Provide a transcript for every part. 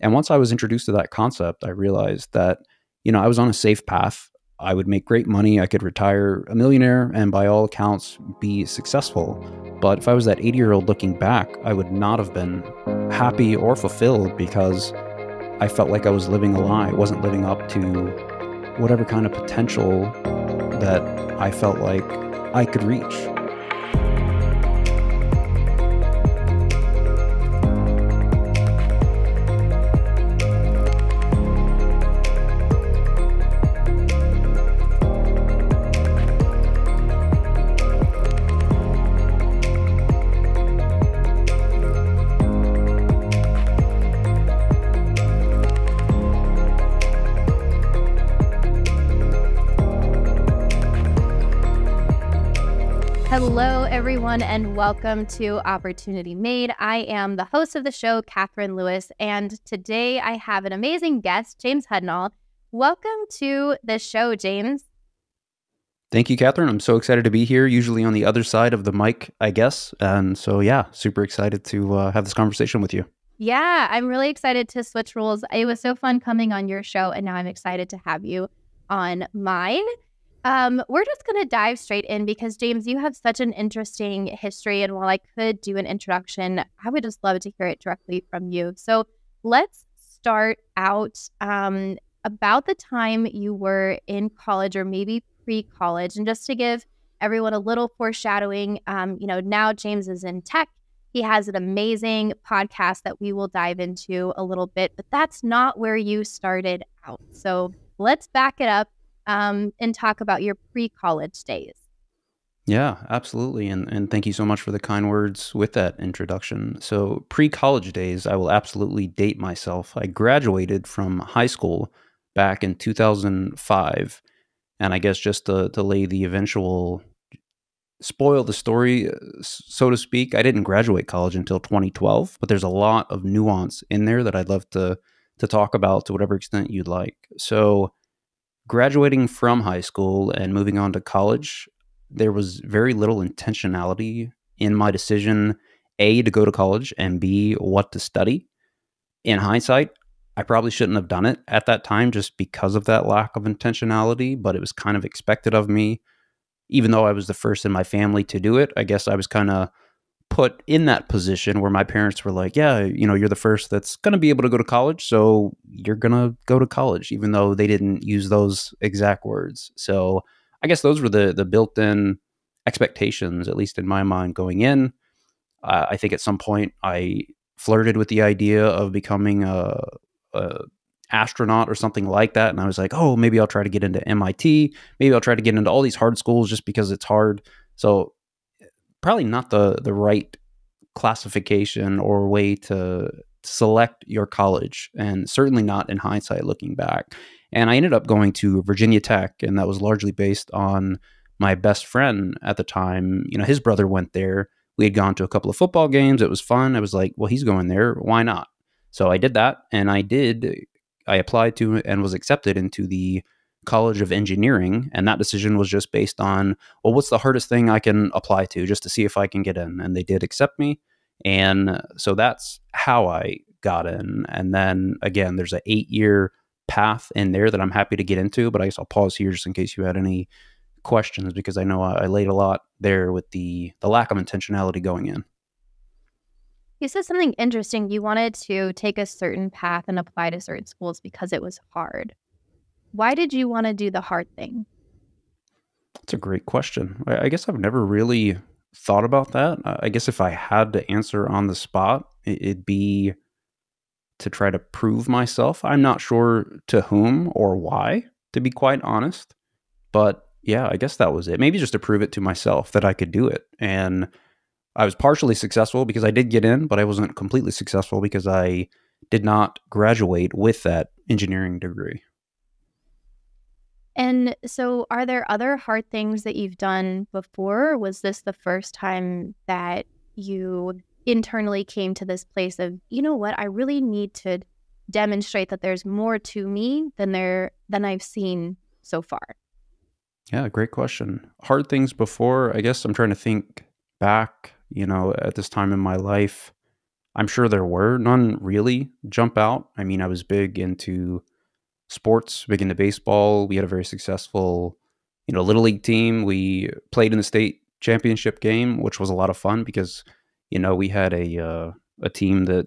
And once I was introduced to that concept, I realized that, you know, I was on a safe path. I would make great money. I could retire a millionaire and by all accounts be successful. But if I was that 80 year old looking back, I would not have been happy or fulfilled because I felt like I was living a lie. I wasn't living up to whatever kind of potential that I felt like I could reach. Everyone, and welcome to Opportunity Made. I am the host of the show, Catherine Lewis, and today I have an amazing guest, James Hudnall. Welcome to the show, James. Thank you, Catherine. I'm so excited to be here, usually on the other side of the mic, I guess. And so, yeah, super excited to uh, have this conversation with you. Yeah, I'm really excited to switch roles. It was so fun coming on your show, and now I'm excited to have you on mine. Um, we're just going to dive straight in because, James, you have such an interesting history. And while I could do an introduction, I would just love to hear it directly from you. So let's start out um, about the time you were in college or maybe pre college. And just to give everyone a little foreshadowing, um, you know, now James is in tech. He has an amazing podcast that we will dive into a little bit, but that's not where you started out. So let's back it up um, and talk about your pre college days. Yeah, absolutely. And, and thank you so much for the kind words with that introduction. So, pre college days, I will absolutely date myself. I graduated from high school back in 2005. And I guess just to, to lay the eventual spoil the story, uh, so to speak, I didn't graduate college until 2012, but there's a lot of nuance in there that I'd love to, to talk about to whatever extent you'd like. So, graduating from high school and moving on to college, there was very little intentionality in my decision A, to go to college, and B, what to study. In hindsight, I probably shouldn't have done it at that time just because of that lack of intentionality, but it was kind of expected of me. Even though I was the first in my family to do it, I guess I was kind of put in that position where my parents were like, yeah, you know, you're the first that's going to be able to go to college. So you're going to go to college, even though they didn't use those exact words. So I guess those were the, the built in expectations, at least in my mind going in. Uh, I think at some point I flirted with the idea of becoming a, a astronaut or something like that. And I was like, oh, maybe I'll try to get into MIT. Maybe I'll try to get into all these hard schools just because it's hard. So probably not the the right classification or way to select your college and certainly not in hindsight looking back. And i ended up going to virginia tech and that was largely based on my best friend at the time. You know his brother went there. We had gone to a couple of football games. It was fun. I was like well he's going there. Why not? So i did that and i did i applied to and was accepted into the College of Engineering, and that decision was just based on, well, what's the hardest thing I can apply to just to see if I can get in? And they did accept me. And uh, so that's how I got in. And then again, there's an eight year path in there that I'm happy to get into, but I guess I'll pause here just in case you had any questions because I know I, I laid a lot there with the the lack of intentionality going in. You said something interesting. You wanted to take a certain path and apply to certain schools because it was hard. Why did you want to do the hard thing? That's a great question. I guess I've never really thought about that. I guess if I had to answer on the spot, it'd be to try to prove myself. I'm not sure to whom or why, to be quite honest. But yeah, I guess that was it. Maybe just to prove it to myself that I could do it. And I was partially successful because I did get in, but I wasn't completely successful because I did not graduate with that engineering degree. And so, are there other hard things that you've done before? was this the first time that you internally came to this place of, you know what, I really need to demonstrate that there's more to me than there than I've seen so far? Yeah, great question. Hard things before, I guess I'm trying to think back, you know, at this time in my life. I'm sure there were none really jump out. I mean, I was big into sports, big into baseball. We had a very successful, you know, little league team. We played in the state championship game, which was a lot of fun because, you know, we had a uh, a team that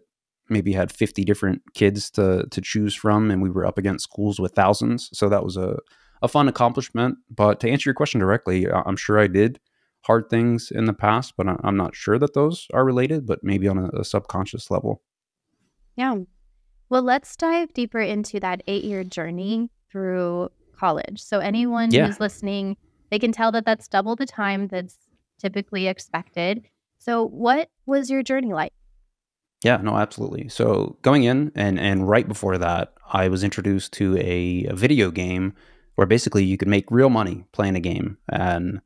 maybe had 50 different kids to to choose from, and we were up against schools with thousands. So that was a a fun accomplishment. But to answer your question directly, I'm sure I did hard things in the past, but I'm not sure that those are related, but maybe on a, a subconscious level. Yeah. Well, let's dive deeper into that eight year journey through college. So, anyone yeah. who's listening, they can tell that that's double the time that's typically expected. So, what was your journey like? Yeah, no, absolutely. So, going in and and right before that, I was introduced to a, a video game where basically you could make real money playing a game, and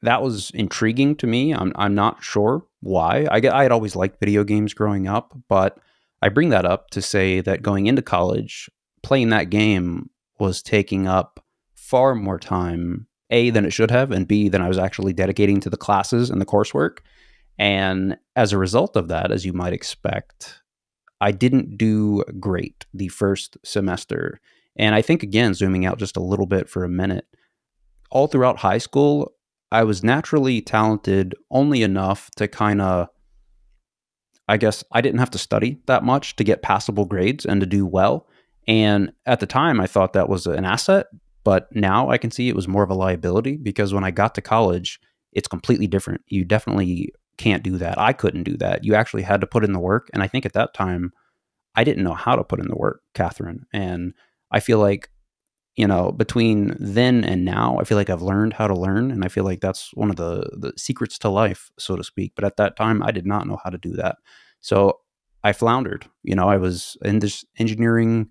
that was intriguing to me. I'm I'm not sure why. I I had always liked video games growing up, but I bring that up to say that going into college, playing that game was taking up far more time a than it should have, and b than I was actually dedicating to the classes and the coursework. And as a result of that, as you might expect, I didn't do great the first semester. And I think again, zooming out just a little bit for a minute, all throughout high school, I was naturally talented only enough to kind of, I guess I didn't have to study that much to get passable grades and to do well. And at the time, I thought that was an asset. But now I can see it was more of a liability because when I got to college, it's completely different. You definitely can't do that. I couldn't do that. You actually had to put in the work. And I think at that time, I didn't know how to put in the work, Catherine. And I feel like you know, between then and now, I feel like I've learned how to learn, and I feel like that's one of the the secrets to life, so to speak. But at that time, I did not know how to do that, so I floundered. You know, I was in this engineering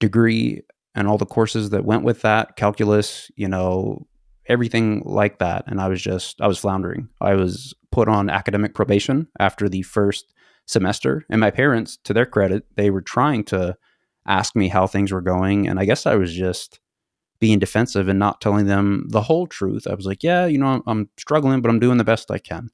degree and all the courses that went with that, calculus, you know, everything like that, and I was just I was floundering. I was put on academic probation after the first semester, and my parents, to their credit, they were trying to ask me how things were going. And I guess I was just being defensive and not telling them the whole truth. I was like, yeah, you know, I'm, I'm, struggling, but I'm doing the best I can.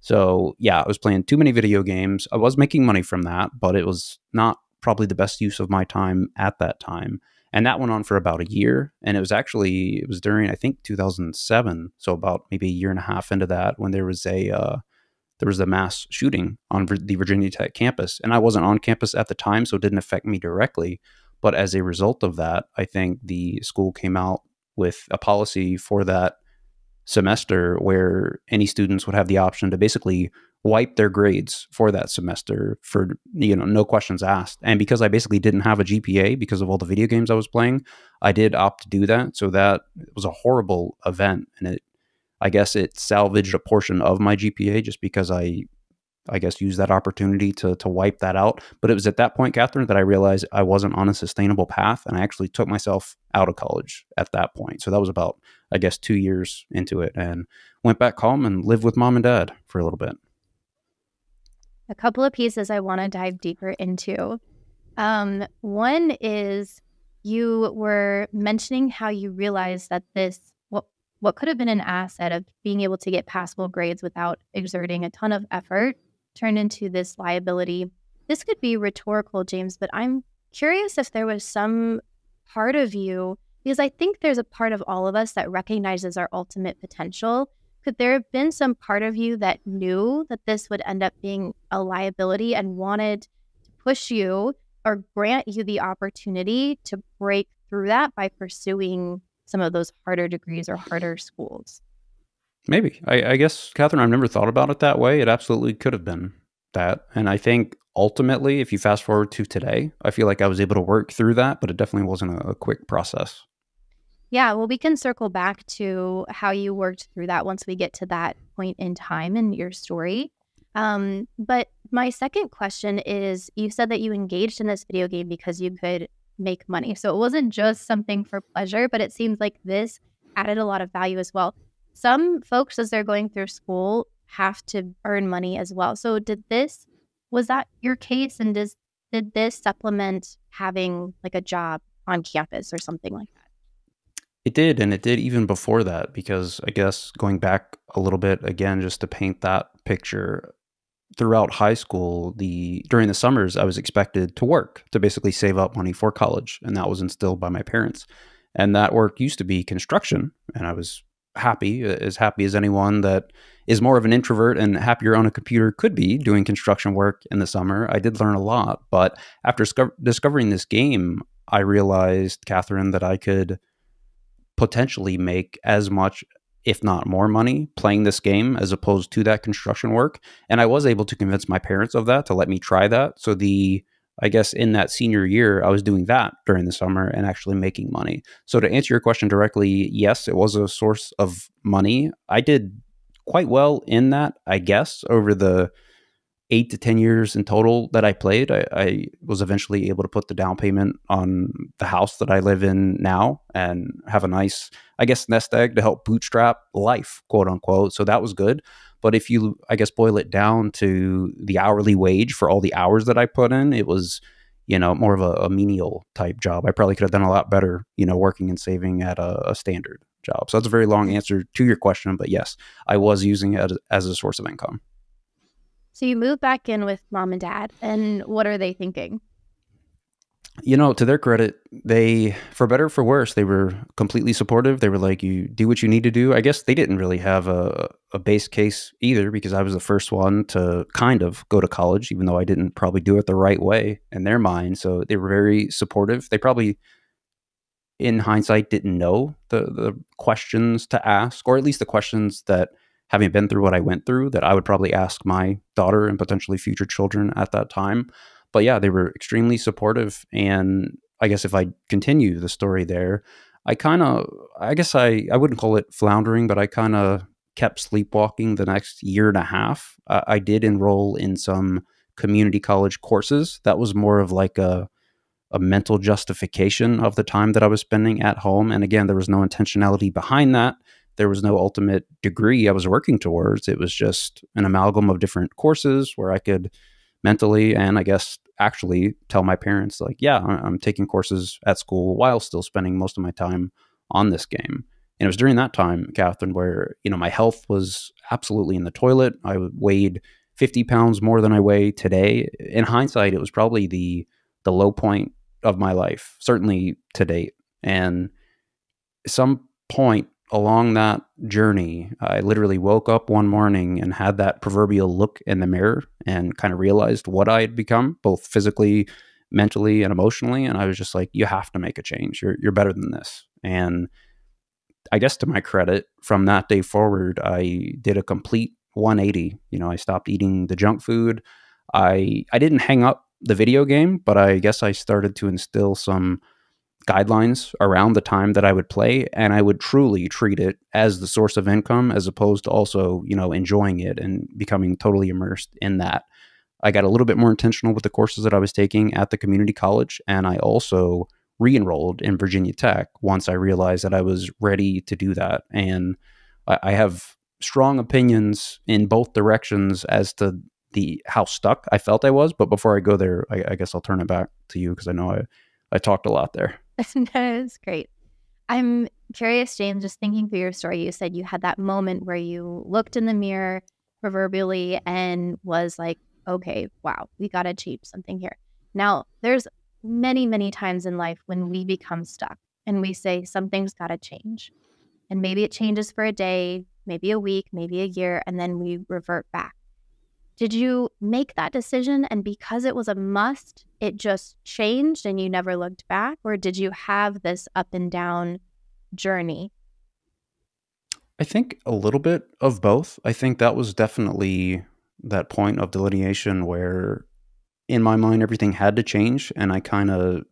So, yeah, I was playing too many video games. I was making money from that, but it was not probably the best use of my time at that time. And that went on for about a year. And it was actually, it was during, I think, 2007. So, about maybe a year and a half into that when there was a, uh, there was a mass shooting on the Virginia Tech campus. And I wasn't on campus at the time, so it didn't affect me directly. But as a result of that, I think the school came out with a policy for that semester where any students would have the option to basically wipe their grades for that semester for you know no questions asked and because i basically didn't have a gpa because of all the video games i was playing i did opt to do that so that was a horrible event and it I guess it salvaged a portion of my GPA just because I I guess used that opportunity to to wipe that out. But it was at that point, Catherine, that I realized I wasn't on a sustainable path, and I actually took myself out of college at that point. So that was about, I guess, two years into it, and went back home and lived with mom and dad for a little bit. A couple of pieces I want to dive deeper into. Um, one is you were mentioning how you realized that this what could have been an asset of being able to get passable grades without exerting a ton of effort turned into this liability. This could be rhetorical, James, but I'm curious if there was some part of you, because I think there's a part of all of us that recognizes our ultimate potential. Could there have been some part of you that knew that this would end up being a liability and wanted to push you or grant you the opportunity to break through that by pursuing some of those harder degrees or harder schools. Maybe. I, I guess, Catherine, I've never thought about it that way. It absolutely could have been that. And I think ultimately, if you fast forward to today, I feel like I was able to work through that, but it definitely wasn't a, a quick process. Yeah, well, we can circle back to how you worked through that once we get to that point in time in your story. Um, but my second question is you said that you engaged in this video game because you could make money. So it wasn't just something for pleasure, but it seems like this added a lot of value as well. Some folks, as they're going through school, have to earn money as well. So did this was that your case and does did this supplement having like a job on campus or something like that? It did, and it did even before that, because I guess going back a little bit again, just to paint that picture, throughout high school, the during the summers, I was expected to work to basically save up money for college, and that was instilled by my parents. And that work used to be construction, and I was happy, uh, as happy as anyone that is more of an introvert and happier on a computer could be doing construction work in the summer. I did learn a lot, but after discovering this game, I realized, Catherine, that I could potentially make as much if not more money playing this game as opposed to that construction work. And I was able to convince my parents of that to let me try that. So the I guess in that senior year, I was doing that during the summer and actually making money. So to answer your question directly, yes, it was a source of money. I did quite well in that, I guess, over the eight to 10 years in total that I played. I, I, was eventually able to put the down payment on the house that I live in now and have a nice, I guess, nest egg to help bootstrap life, quote unquote. So that was good. But if you, I guess, boil it down to the hourly wage for all the hours that I put in, it was, you know, more of a, a menial type job. I probably could have done a lot better, you know, working and saving at a, a standard job. So that's a very long mm-hmm. answer to your question. But yes, I was using it as, as a source of income. So you move back in with mom and dad, and what are they thinking? You know, to their credit, they, for better for worse, they were completely supportive. They were like, "You do what you need to do." I guess they didn't really have a, a base case either, because I was the first one to kind of go to college, even though I didn't probably do it the right way in their mind. So they were very supportive. They probably, in hindsight, didn't know the the questions to ask, or at least the questions that having been through what I went through, that I would probably ask my daughter and potentially future children at that time. But yeah, they were extremely supportive. And I guess if I continue the story there, I kind of, I guess I, I wouldn't call it floundering, but I kind of kept sleepwalking the next year and a half. I did enroll in some community college courses. That was more of like a, a mental justification of the time that I was spending at home. And again, there was no intentionality behind that there was no ultimate degree I was working towards. It was just an amalgam of different courses where I could mentally and I guess actually tell my parents, like, yeah, I'm taking courses at school while still spending most of my time on this game. And it was during that time, Catherine, where, you know, my health was absolutely in the toilet. I weighed 50 pounds more than I weigh today. In hindsight, it was probably the the low point of my life, certainly to date. And some point along that journey, I literally woke up one morning and had that proverbial look in the mirror and kind of realized what I had become, both physically, mentally, and emotionally. And I was just like, you have to make a change. You're, you're better than this. And I guess to my credit, from that day forward, I did a complete 180. You know, I stopped eating the junk food. I I didn't hang up the video game, but I guess I started to instill some guidelines around the time that I would play, and I would truly treat it as the source of income as opposed to also, you know, enjoying it and becoming totally immersed in that. I got a little bit more intentional with the courses that I was taking at the community college, and I also re enrolled in Virginia Tech once I realized that I was ready to do that. And I, I have strong opinions in both directions as to the how stuck I felt I was. But before I go there, I, I guess I'll turn it back to you because I know I, I talked a lot there. that is great. I'm curious, James, just thinking through your story, you said you had that moment where you looked in the mirror proverbially and was like, okay, wow, we got to achieve something here. Now, there's many, many times in life when we become stuck and we say something's got to change. And maybe it changes for a day, maybe a week, maybe a year, and then we revert back. Did you make that decision and because it was a must, it just changed and you never looked back? Or did you have this up and down journey? I think a little bit of both. I think that was definitely that point of delineation where, in my mind, everything had to change. And I kind of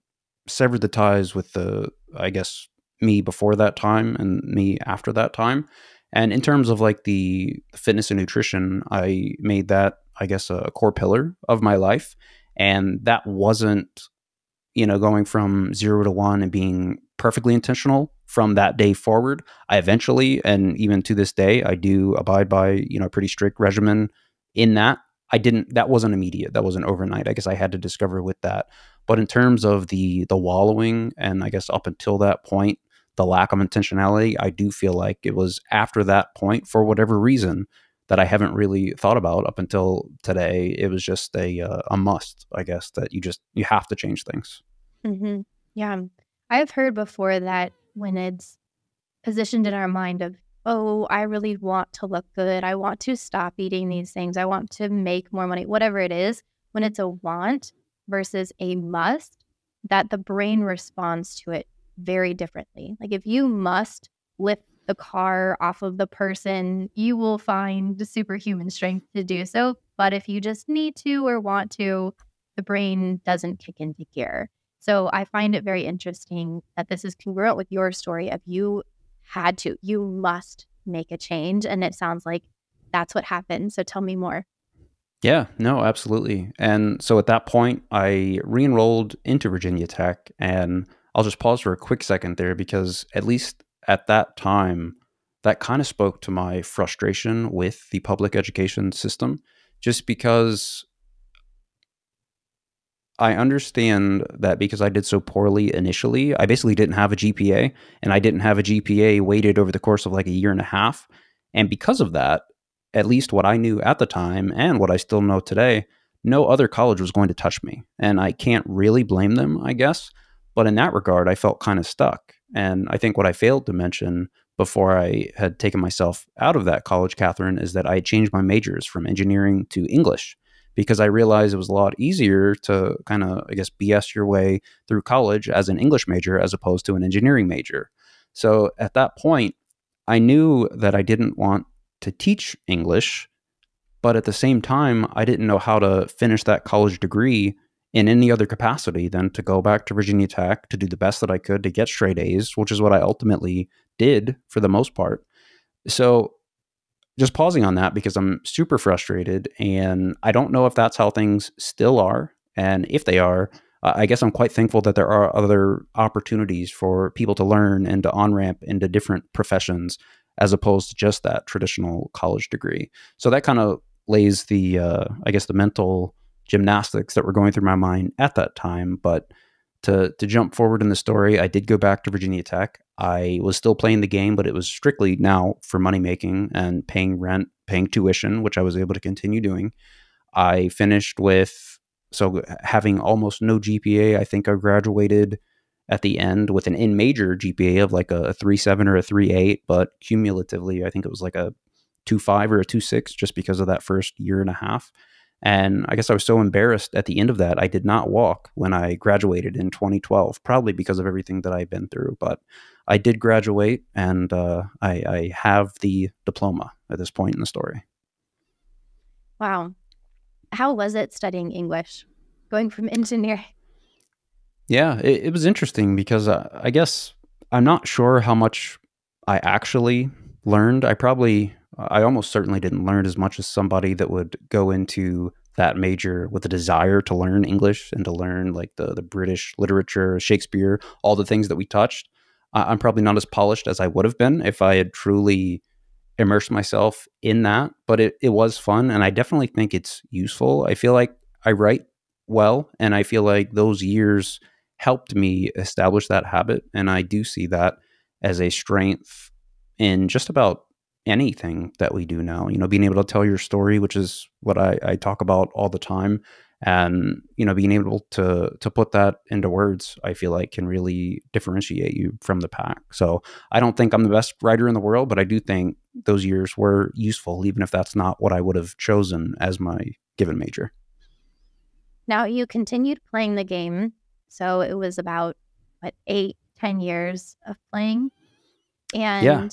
severed the ties with the, I guess, me before that time and me after that time. And in terms of like the fitness and nutrition, I made that, I guess, a core pillar of my life. And that wasn't, you know, going from zero to one and being perfectly intentional from that day forward. I eventually, and even to this day, I do abide by, you know, a pretty strict regimen in that. I didn't, that wasn't immediate. That wasn't overnight. I guess I had to discover with that. But in terms of the, the wallowing, and I guess up until that point, the lack of intentionality, I do feel like it was after that point, for whatever reason, that I haven't really thought about up until today. It was just a uh, a must, I guess, that you just you have to change things. Mm-hmm. Yeah, I've heard before that when it's positioned in our mind of oh, I really want to look good. I want to stop eating these things. I want to make more money, whatever it is. When it's a want versus a must, that the brain responds to it very differently. Like if you must lift the car off of the person, you will find superhuman strength to do so. But if you just need to or want to, the brain doesn't kick into gear. So I find it very interesting that this is congruent with your story of you had to, you must make a change. And it sounds like that's what happened. So tell me more. Yeah, no, absolutely. And so at that point, I re enrolled into Virginia Tech. And I'll just pause for a quick second there because at least at that time, that kind of spoke to my frustration with the public education system, just because I understand that because I did so poorly initially, I basically didn't have a GPA, and I didn't have a GPA weighted over the course of like a year and a half. And because of that, at least what I knew at the time and what I still know today, no other college was going to touch me. And I can't really blame them, I guess. But in that regard, I felt kind of stuck. And I think what I failed to mention before I had taken myself out of that college, Catherine, is that I changed my majors from engineering to English because I realized it was a lot easier to kind of, I guess, BS your way through college as an English major as opposed to an engineering major. So at that point, I knew that I didn't want to teach English, but at the same time, I didn't know how to finish that college degree in any other capacity than to go back to Virginia Tech to do the best that I could to get straight A's, which is what I ultimately did for the most part. So, just pausing on that because I'm super frustrated and I don't know if that's how things still are. And if they are, I guess I'm quite thankful that there are other opportunities for people to learn and to on ramp into different professions as opposed to just that traditional college degree. So that kind of lays the, uh, I guess, the mental gymnastics that were going through my mind at that time. But to to jump forward in the story, I did go back to Virginia Tech. I was still playing the game, but it was strictly now for money making and paying rent, paying tuition, which I was able to continue doing. I finished with so having almost no GPA. I think I graduated at the end with an in major GPA of like a, a three seven or a three eight, but cumulatively, I think it was like a two five or a two six, just because of that first year and a half. And I guess I was so embarrassed at the end of that, I did not walk when I graduated in 2012, probably because of everything that I've been through. But I did graduate, and uh, I, I have the diploma at this point in the story. Wow. How was it studying English, going from engineering? Yeah, it, it was interesting because uh, I guess I'm not sure how much I actually learned. I probably I almost certainly didn't learn as much as somebody that would go into that major with a desire to learn English and to learn like the the British literature, Shakespeare, all the things that we touched. I'm probably not as polished as I would have been if I had truly immersed myself in that, but it, it was fun and I definitely think it's useful. I feel like I write well and I feel like those years helped me establish that habit and I do see that as a strength in just about anything that we do now. You know, being able to tell your story, which is what I, I talk about all the time, and you know, being able to to put that into words, I feel like can really differentiate you from the pack. So I don't think I'm the best writer in the world, but I do think those years were useful, even if that's not what I would have chosen as my given major. Now you continued playing the game, so it was about what eight, ten years of playing, and. Yeah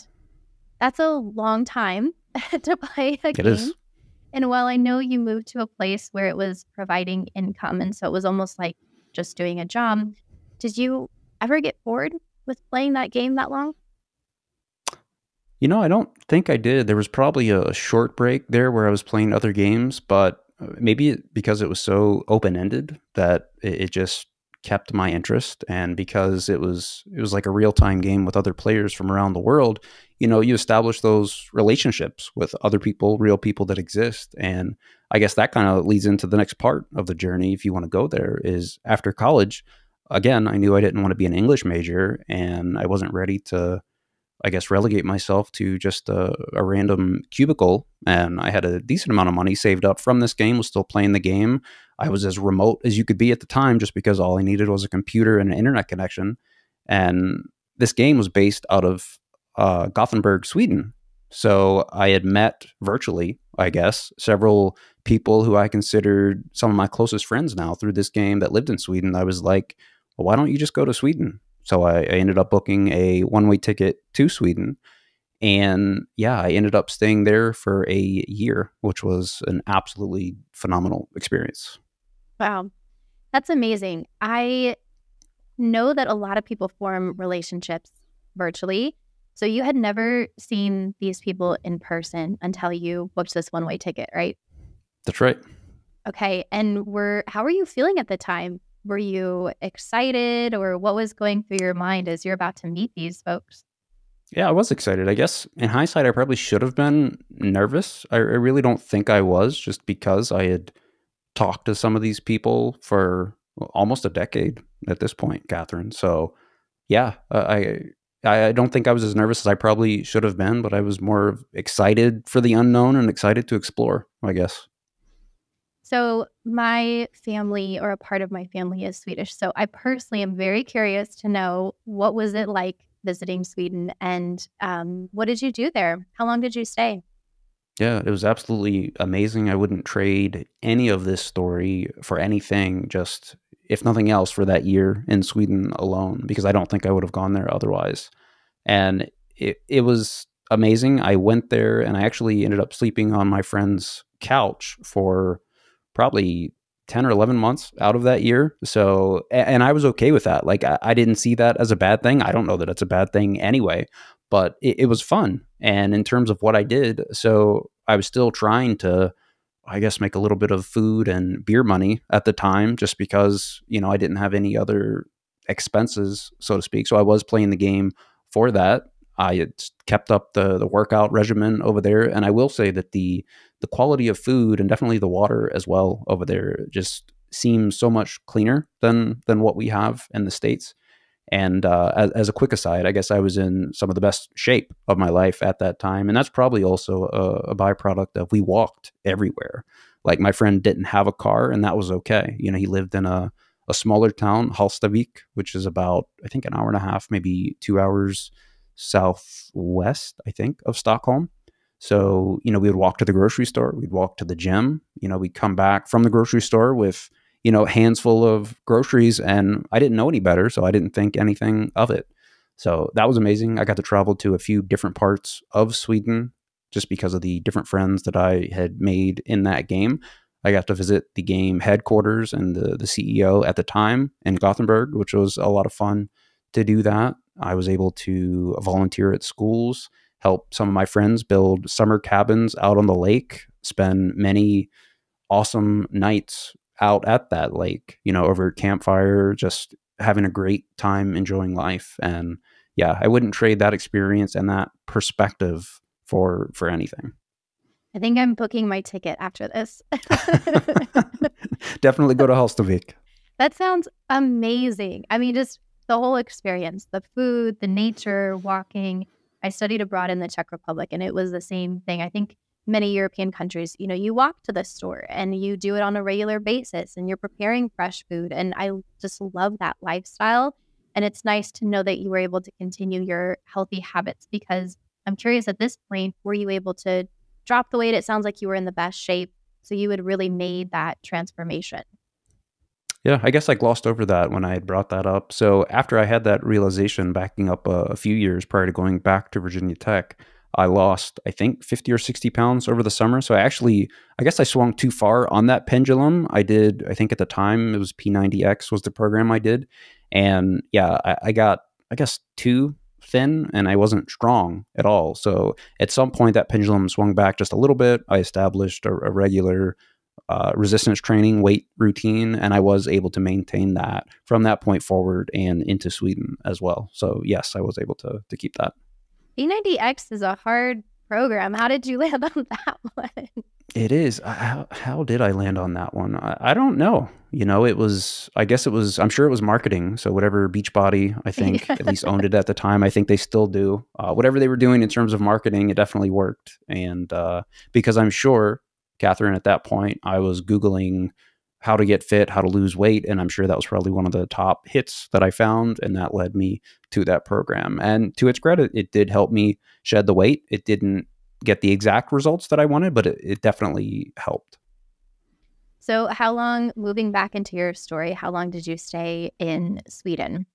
that's a long time to play a it game. Is. And while I know you moved to a place where it was providing income, and so it was almost like just doing a job, did you ever get bored with playing that game that long? You know, I don't think I did. There was probably a short break there where I was playing other games, but uh, maybe because it was so open ended that it, just kept my interest and because it was it was like a real-time game with other players from around the world you know you establish those relationships with other people real people that exist and i guess that kind of leads into the next part of the journey if you want to go there is after college again i knew i didn't want to be an english major and i wasn't ready to I guess, relegate myself to just a, a, random cubicle. And I had a decent amount of money saved up from this game, was still playing the game. I was as remote as you could be at the time just because all I needed was a computer and an internet connection. And this game was based out of uh, Gothenburg, Sweden. So I had met virtually, I guess, several people who I considered some of my closest friends now through this game that lived in Sweden. I was like, well, why don't you just go to Sweden? So I, I ended up booking a one way ticket to Sweden. And yeah, I ended up staying there for a year, which was an absolutely phenomenal experience. Wow. That's amazing. I know that a lot of people form relationships virtually. So you had never seen these people in person until you booked this one way ticket, right? That's right. Okay. And were how were you feeling at the time? Were you excited or what was going through your mind as you're about to meet these folks? Yeah, I was excited. I guess in hindsight, I probably should have been nervous. I, I really don't think I was just because I had talked to some of these people for almost a decade at this point, Catherine. So, yeah, I I don't think I was as nervous as I probably should have been, but I was more excited for the unknown and excited to explore. I guess. So, my family or a part of my family is Swedish. So, I personally am very curious to know what was it like visiting Sweden and um, what did you do there? How long did you stay? Yeah, it was absolutely amazing. I wouldn't trade any of this story for anything, just if nothing else, for that year in Sweden alone, because I don't think I would have gone there otherwise. And it, it was amazing. I went there and I actually ended up sleeping on my friend's couch for probably 10 or 11 months out of that year. So, and I was okay with that. Like, I, didn't see that as a bad thing. I don't know that it's a bad thing anyway, but it, it was fun. And in terms of what I did, so I was still trying to, I guess, make a little bit of food and beer money at the time just because, you know, I didn't have any other expenses, so to speak. So I was playing the game for that. I kept up the the workout regimen over there, and I will say that the the quality of food and definitely the water as well over there just seems so much cleaner than than what we have in the states. And uh, as, as, a quick aside, I guess I was in some of the best shape of my life at that time, and that's probably also a, a byproduct of we walked everywhere. Like my friend didn't have a car, and that was okay. You know, he lived in a a smaller town, Hallstavik, which is about I think an hour and a half, maybe two hours southwest, I think, of Stockholm. So, you know, we would walk to the grocery store, we'd walk to the gym, you know, we'd come back from the grocery store with, you know, hands full of groceries and I didn't know any better, so I didn't think anything of it. So, that was amazing. I got to travel to a few different parts of Sweden just because of the different friends that I had made in that game. I got to visit the game headquarters and the, the CEO at the time in Gothenburg, which was a lot of fun to do that. I was able to volunteer at schools, help some of my friends build summer cabins out on the lake, spend many awesome nights out at that lake, you know, over campfire, just having a great time enjoying life. And yeah, I wouldn't trade that experience and that perspective for for anything. I think I'm booking my ticket after this. Definitely go to Hallstavik. That sounds amazing. I mean, just the whole experience, the food, the nature, walking. I studied abroad in the Czech Republic and it was the same thing. I think many European countries, you know, you walk to the store and you do it on a regular basis and you're preparing fresh food. And I just love that lifestyle. And it's nice to know that you were able to continue your healthy habits because I'm curious at this point, were you able to drop the weight? It sounds like you were in the best shape. So you had really made that transformation. Yeah, I guess I glossed over that when I had brought that up. So after I had that realization backing up a, a, few years prior to going back to Virginia Tech, I lost, I think, 50 or 60 pounds over the summer. So I actually, I guess I swung too far on that pendulum. I did, I think at the time it was P90X was the program I did. And yeah, I, I got, I guess, too thin and I wasn't strong at all. So at some point that pendulum swung back just a little bit. I established a, a regular uh, resistance training weight routine, and I was able to maintain that from that point forward and into Sweden as well. So yes, I was able to to keep that. P90X is a hard program. How did you land on that one? It is. How, how did I land on that one? I, I don't know. You know, it was, I guess it was, I'm sure it was marketing. So whatever Beachbody, I think, at least owned it at the time. I think they still do. Uh, whatever they were doing in terms of marketing, it definitely worked. And uh, because I'm sure, Catherine, at that point, I was Googling how to get fit, how to lose weight. And I'm sure that was probably one of the top hits that I found. And that led me to that program. And to its credit, it did help me shed the weight. It didn't get the exact results that I wanted, but it, it definitely helped. So, how long, moving back into your story, how long did you stay in Sweden?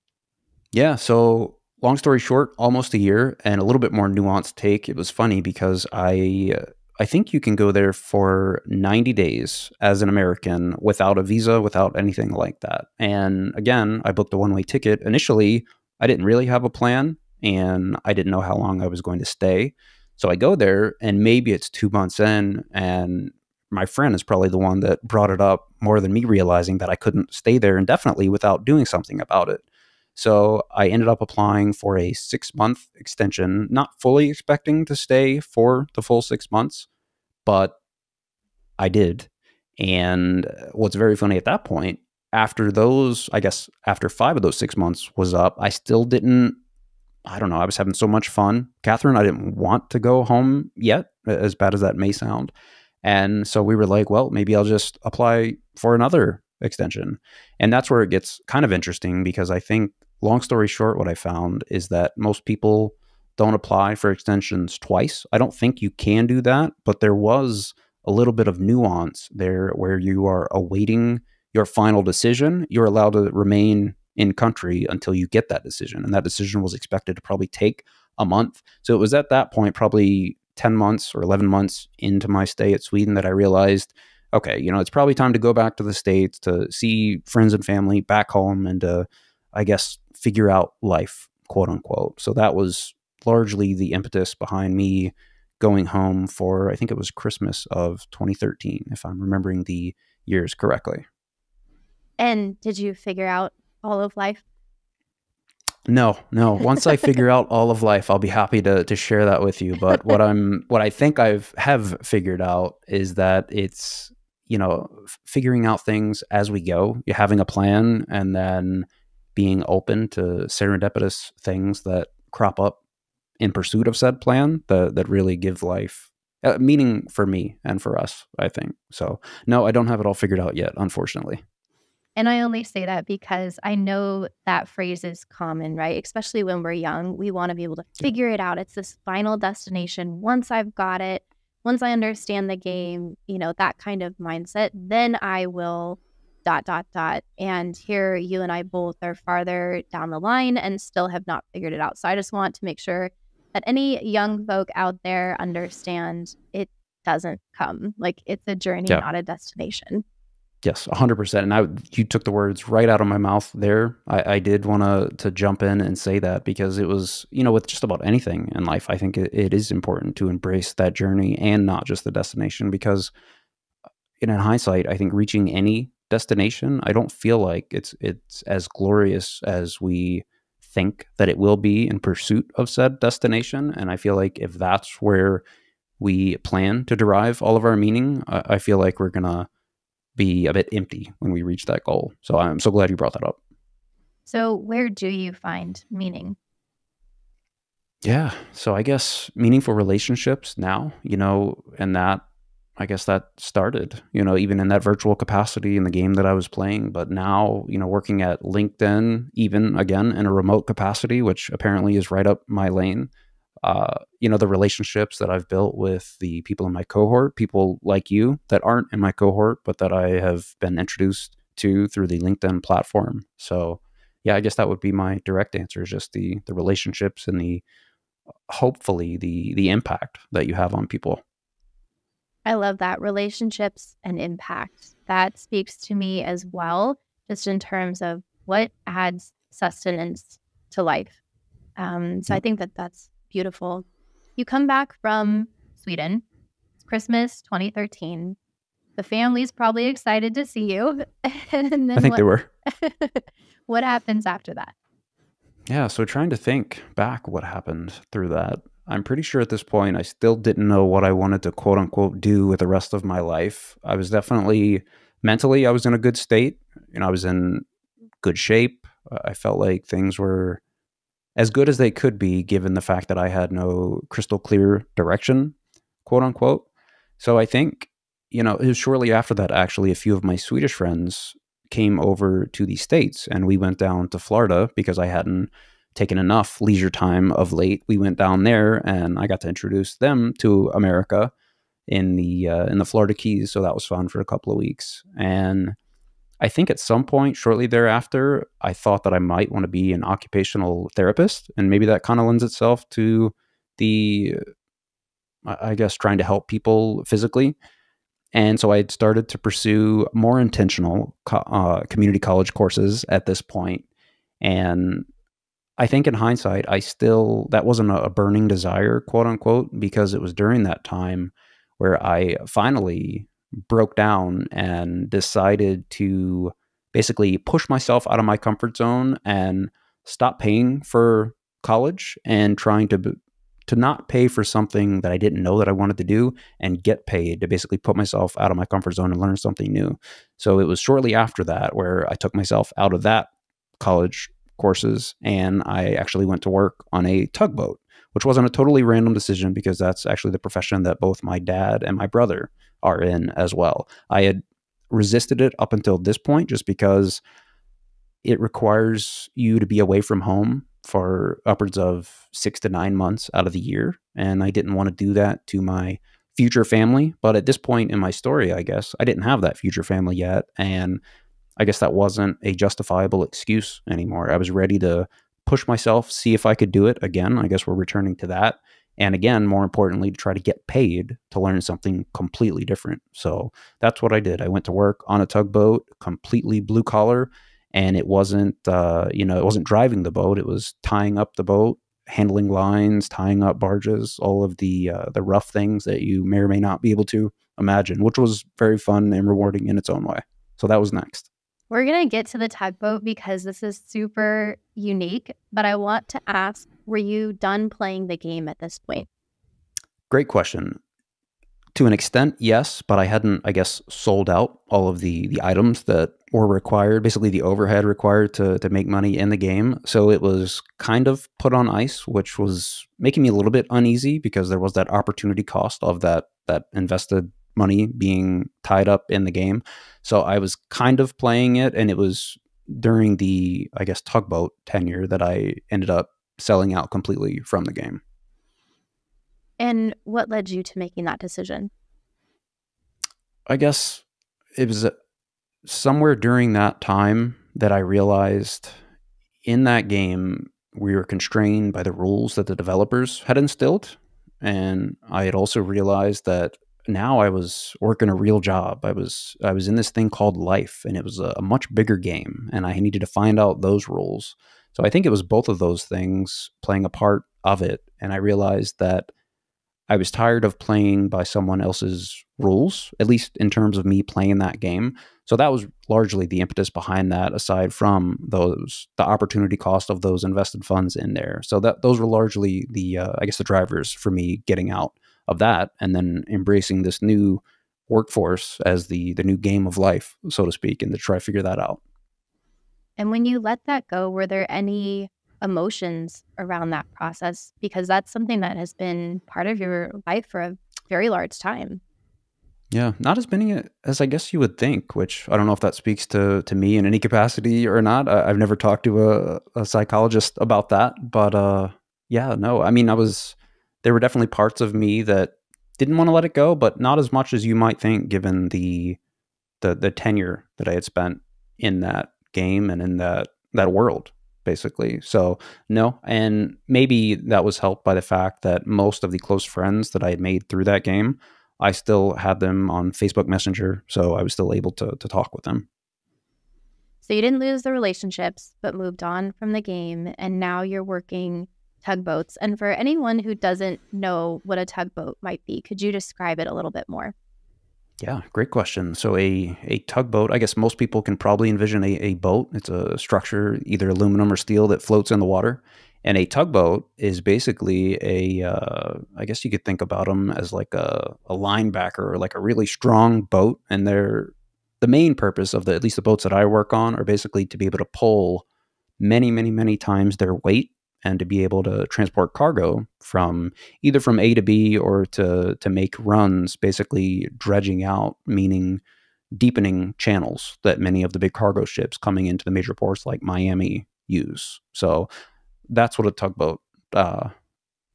Yeah. So, long story short, almost a year and a little bit more nuanced take. It was funny because I. Uh, I think you can go there for 90 days as an American without a visa, without anything like that. And again, I booked a one way ticket. Initially, I didn't really have a plan and I didn't know how long I was going to stay. So I go there, and maybe it's two months in, and my friend is probably the one that brought it up more than me realizing that I couldn't stay there indefinitely without doing something about it. So I ended up applying for a six month extension, not fully expecting to stay for the full six months, but I did. And uh, what's very funny at that point, after those, I guess after five of those six months was up, I still didn't I don't know. I was having so much fun. Catherine, I didn't want to go home yet, as bad as that may sound. And so we were like, well, maybe I'll just apply for another extension. And that's where it gets kind of interesting because I think, long story short, what I found is that most people don't apply for extensions twice. I don't think you can do that, but there was a little bit of nuance there where you are awaiting your final decision. You're allowed to remain in country until you get that decision. And that decision was expected to probably take a month. So it was at that point, probably 10 months or 11 months into my stay at Sweden, that I realized, okay, you know, it's probably time to go back to the States to see friends and family back home and to, I guess, figure out life, quote unquote. So that was largely the impetus behind me going home for, I think it was Christmas of 2013, if I'm remembering the years correctly. And did you figure out all of life? No, no. Once I figure out all of life, I'll be happy to to share that with you. But what I'm what I think I've have figured out is that it's you know figuring out things as we go. You're having a plan and then being open to serendipitous things that crop up in pursuit of said plan that that really give life uh, meaning for me and for us. I think so. No, I don't have it all figured out yet, unfortunately. And I only say that because I know that phrase is common, right? Especially when we're young, we want to be able to figure it out. It's this final destination. Once I've got it, once I understand the game, you know, that kind of mindset, then I will dot, dot, dot. And here you and I both are farther down the line and still have not figured it out. So I just want to make sure that any young folk out there understand it doesn't come. Like it's a journey, yeah. not a destination. Yes, hundred percent. And I, you took the words right out of my mouth there. I, I did want to to jump in and say that because it was, you know, with just about anything in life, I think it, it is important to embrace that journey and not just the destination. Because, in hindsight, I think reaching any destination, I don't feel like it's it's as glorious as we think that it will be in pursuit of said destination. And I feel like if that's where we plan to derive all of our meaning, I, I feel like we're gonna be a bit empty when we reach that goal. So I'm so glad you brought that up. So, where do you find meaning? Yeah. So, I guess meaningful relationships now, you know, and that, I guess that started, you know, even in that virtual capacity in the game that I was playing. But now, you know, working at LinkedIn, even again in a remote capacity, which apparently is right up my lane, uh, you know the relationships that I've built with the people in my cohort, people like you that aren't in my cohort, but that I have been introduced to through the LinkedIn platform. So, yeah, I guess that would be my direct answer: is just the the relationships and the hopefully the the impact that you have on people. I love that relationships and impact. That speaks to me as well, just in terms of what adds sustenance to life. Um, so I think that that's beautiful. You come back from Sweden. It's Christmas 2013. The family's probably excited to see you. and then I think what, they were. what happens after that? Yeah, so trying to think back what happened through that. I'm pretty sure at this point I still didn't know what I wanted to quote unquote do with the rest of my life. I was definitely mentally, I was in a good state. You know, I was in good shape. Uh, I felt like things were as good as they could be given the fact that I had no crystal clear direction, quote unquote. So I think, you know, it was shortly after that, actually, a few of my Swedish friends came over to the States and we went down to Florida because I hadn't taken enough leisure time of late. We went down there and I got to introduce them to America in the uh, in the Florida Keys, so that was fun for a couple of weeks. And I think at some point shortly thereafter, I thought that I might want to be an occupational therapist, and maybe that kind of lends itself to the I guess trying to help people physically. And so I had started to pursue more intentional uh, community college courses at this point. And I think in hindsight, I still, that wasn't a burning desire, quote unquote, because it was during that time where I finally broke down and decided to basically push myself out of my comfort zone and stop paying for college and trying to to not pay for something that I didn't know that I wanted to do and get paid to basically put myself out of my comfort zone and learn something new. So it was shortly after that where I took myself out of that college courses and I actually went to work on a tugboat, which wasn't a totally random decision because that's actually the profession that both my dad and my brother are in as well. I had resisted it up until this point just because it requires you to be away from home for upwards of six to nine months out of the year. And I didn't want to do that to my future family. But at this point in my story, I guess I didn't have that future family yet. And I guess that wasn't a justifiable excuse anymore. I was ready to push myself, see if I could do it again. I guess we're returning to that. And again, more importantly, to try to get paid to learn something completely different. So that's what I did. I went to work on a tugboat, completely blue collar, and it wasn't, uh, you know, it wasn't driving the boat. It was tying up the boat, handling lines, tying up barges, all of the uh, the rough things that you may or may not be able to imagine, which was very fun and rewarding in its own way. So that was next. We're going to get to the tugboat because this is super unique, but I want to ask were you done playing the game at this point? Great question. To an extent, yes, but I hadn't, I guess, sold out all of the the items that were required, basically the overhead required to to make money in the game. So it was kind of put on ice, which was making me a little bit uneasy because there was that opportunity cost of that that invested money being tied up in the game. So I was kind of playing it, and it was during the, I guess, tugboat tenure that I ended up selling out completely from the game. And what led you to making that decision? I guess it was uh, somewhere during that time that I realized in that game we were constrained by the rules that the developers had instilled. And I had also realized that now I was working a real job. I was I was in this thing called life, and it was a, a, much bigger game, and I needed to find out those rules. So I think it was both of those things playing a part of it, and I realized that I was tired of playing by someone else's rules, at least in terms of me playing that game. So that was largely the impetus behind that, aside from those the opportunity cost of those invested funds in there. So that those were largely the uh, I guess the drivers for me getting out of that and then embracing this new workforce as the the new game of life so to speak and to try to figure that out. And when you let that go were there any emotions around that process? Because that's something that has been part of your life for a very large time. Yeah not as many as i guess you would think which i don't know if that speaks to to me in any capacity or not. I, have never talked to a, a psychologist about that but uh yeah no i mean i was there were definitely parts of me that didn't want to let it go, but not as much as you might think, given the the the tenure that I had spent in that game and in that that world, basically. So no, and maybe that was helped by the fact that most of the close friends that I had made through that game, I still had them on Facebook Messenger, so I was still able to to talk with them. So you didn't lose the relationships, but moved on from the game, and now you're working tugboats. And for anyone who doesn't know what a tugboat might be, could you describe it a little bit more? Yeah, great question. So a a tugboat, I guess most people can probably envision a, a boat. It's a structure, either aluminum or steel, that floats in the water. And a tugboat is basically a, uh, I guess you could think about them as like a, a linebacker or like a really strong boat. And they're the main purpose of the, at least the boats that I work on, are basically to be able to pull many, many, many times their weight and to be able to transport cargo from either from A to B or to to make runs, basically dredging out, meaning deepening channels that many of the big cargo ships coming into the major ports like Miami use. So that's what a tugboat uh,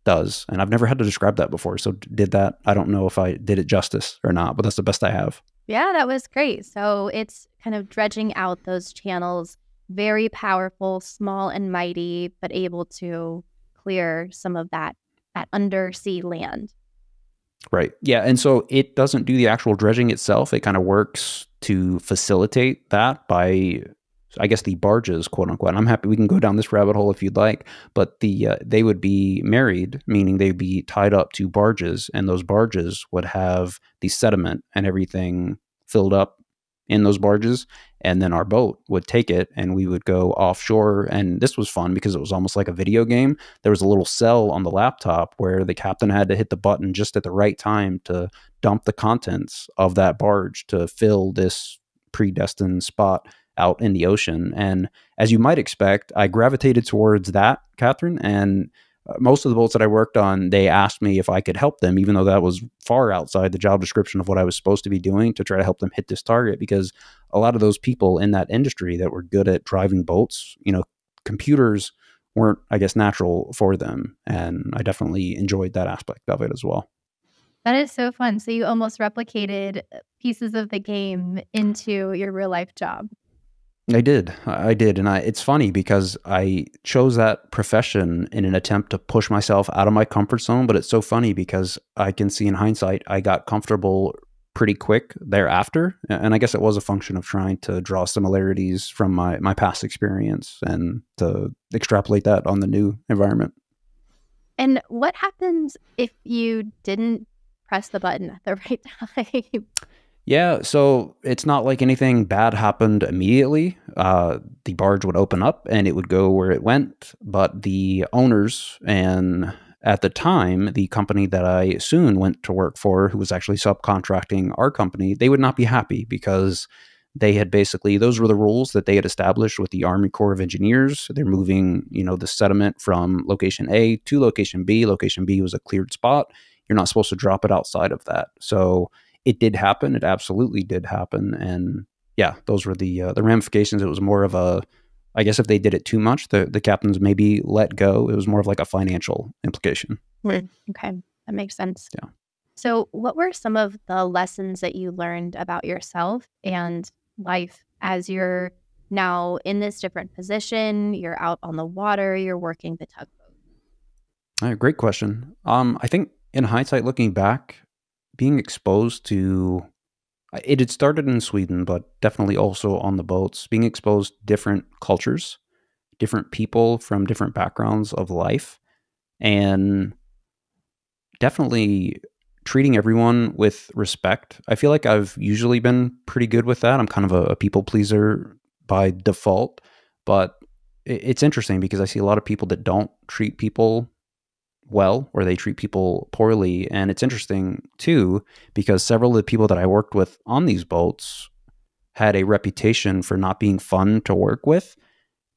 does. And I've never had to describe that before. So did that? I don't know if I did it justice or not, but that's the best I have. Yeah, that was great. So it's kind of dredging out those channels, very powerful, small and mighty, but able to clear some of that that undersea land. Right. Yeah. And so it doesn't do the actual dredging itself. It kind of works to facilitate that by I guess the barges, quote unquote. I'm happy we can go down this rabbit hole if you'd like, but the uh, they would be married, meaning they'd be tied up to barges, and those barges would have the sediment and everything filled up in those barges, and then our boat would take it and we would go offshore. And this was fun because it was almost like a video game. There was a little cell on the laptop where the captain had to hit the button just at the right time to dump the contents of that barge to fill this predestined spot out in the ocean. And as you might expect, I gravitated towards that, Catherine. And uh, most of the boats that I worked on, they asked me if I could help them, even though that was far outside the job description of what I was supposed to be doing to try to help them hit this target. Because a lot of those people in that industry that were good at driving boats, you know, computers weren't, I guess, natural for them. And I definitely enjoyed that aspect of it as well. That is so fun. So you almost replicated pieces of the game into your real life job. I did. I did. And I, it's funny because I chose that profession in an attempt to push myself out of my comfort zone. But it's so funny because I can see in hindsight, I got comfortable pretty quick thereafter. And I guess it was a function of trying to draw similarities from my, my past experience and to extrapolate that on the new environment. And what happens if you didn't press the button at the right time? Yeah, so it's not like anything bad happened immediately. Uh, the barge would open up and it would go where it went, but the owners and at the time, the company that I soon went to work for, who was actually subcontracting our company, they would not be happy because they had basically those were the rules that they had established with the Army Corps of Engineers. They're moving, you know, the sediment from location A to location B. Location B was a cleared spot. You're not supposed to drop it outside of that. So it did happen. It absolutely did happen. And yeah, those were the uh, the ramifications. It was more of a, I guess, if they did it too much, the the captains maybe let go. It was more of like a financial implication. Okay, that makes sense. Yeah. So, what were some of the lessons that you learned about yourself and life as you're now in this different position? You're out on the water. You're working the tugboat. Right, great question. Um, I think in hindsight, looking back, being exposed to uh, it had started in Sweden, but definitely also on the boats, being exposed to different cultures, different people from different backgrounds of life, and definitely treating everyone with respect. I feel like I've usually been pretty good with that. I'm kind of a, a people pleaser by default, but it's interesting because I see a lot of people that don't treat people well or they treat people poorly. And it's interesting too, because several of the people that I worked with on these boats had a reputation for not being fun to work with.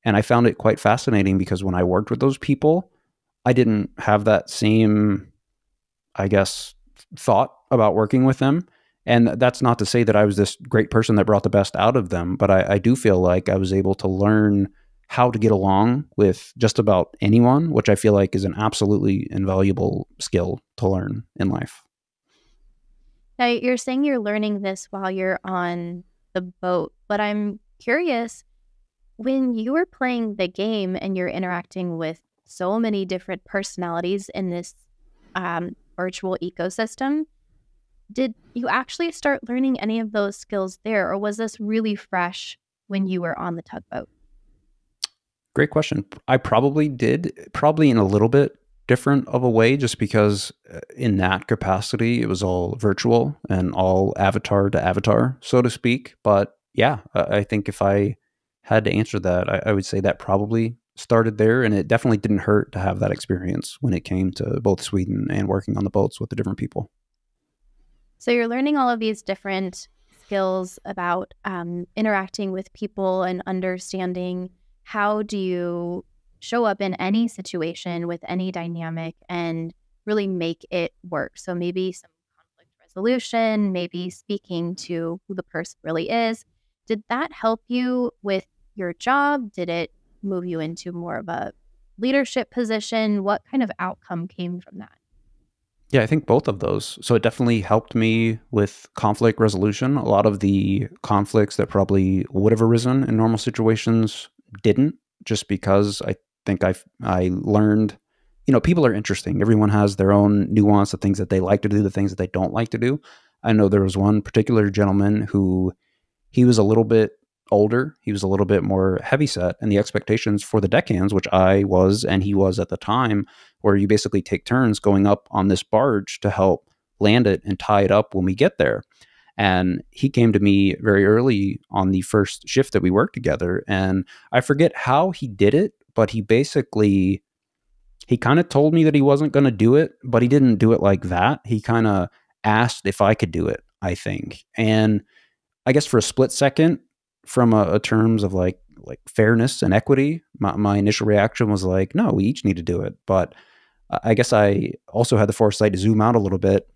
And I found it quite fascinating because when I worked with those people, I didn't have that same, I guess, thought about working with them. And that's not to say that I was this great person that brought the best out of them, but I, I do feel like I was able to learn how to get along with just about anyone, which I feel like is an absolutely invaluable skill to learn in life. Now, you're saying you're learning this while you're on the boat, but I'm curious when you were playing the game and you're interacting with so many different personalities in this um, virtual ecosystem, did you actually start learning any of those skills there, or was this really fresh when you were on the tugboat? Great question. I probably did, probably in a little bit different of a way, just because uh, in that capacity, it was all virtual and all avatar to avatar, so to speak. But yeah, I think if I had to answer that, I, I would say that probably started there, and it definitely didn't hurt to have that experience when it came to both Sweden and working on the boats with the different people. So you're learning all of these different skills about um, interacting with people and understanding how do you show up in any situation with any dynamic and really make it work. So maybe some conflict resolution, maybe speaking to who the person really is. Did that help you with your job? Did it move you into more of a leadership position? What kind of outcome came from that? Yeah, I think both of those. So it definitely helped me with conflict resolution. A lot of the conflicts that probably would have arisen in normal situations didn't, just because I think I I learned, you know, people are interesting. Everyone has their own nuance, the things that they like to do, the things that they don't like to do. I know there was one particular gentleman who he was a little bit older. He was a little bit more heavyset, and the expectations for the deckhands, which I was and he was at the time, where you basically take turns going up on this barge to help land it and tie it up when we get there. And he came to me very early on the first shift that we worked together, and I forget how he did it, but he basically he kind of told me that he wasn't going to do it, but he didn't do it like that. He kind of asked if I could do it, I think. And I guess for a split second, from a, a terms of like like fairness and equity, my, my initial reaction was like, no, we each need to do it. But uh, I guess I also had the foresight to zoom out a little bit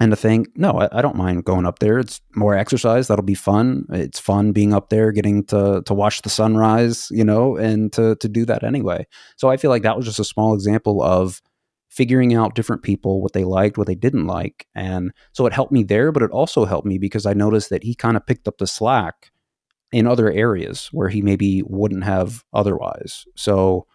and to think, no, I, I, don't mind going up there. It's more exercise. That'll be fun. It's fun being up there, getting to to watch the sunrise, you know, and to to do that anyway. So I feel like that was just a small example of figuring out different people, what they liked, what they didn't like. And so it helped me there, but it also helped me because I noticed that he kind of picked up the slack in other areas where he maybe wouldn't have otherwise. So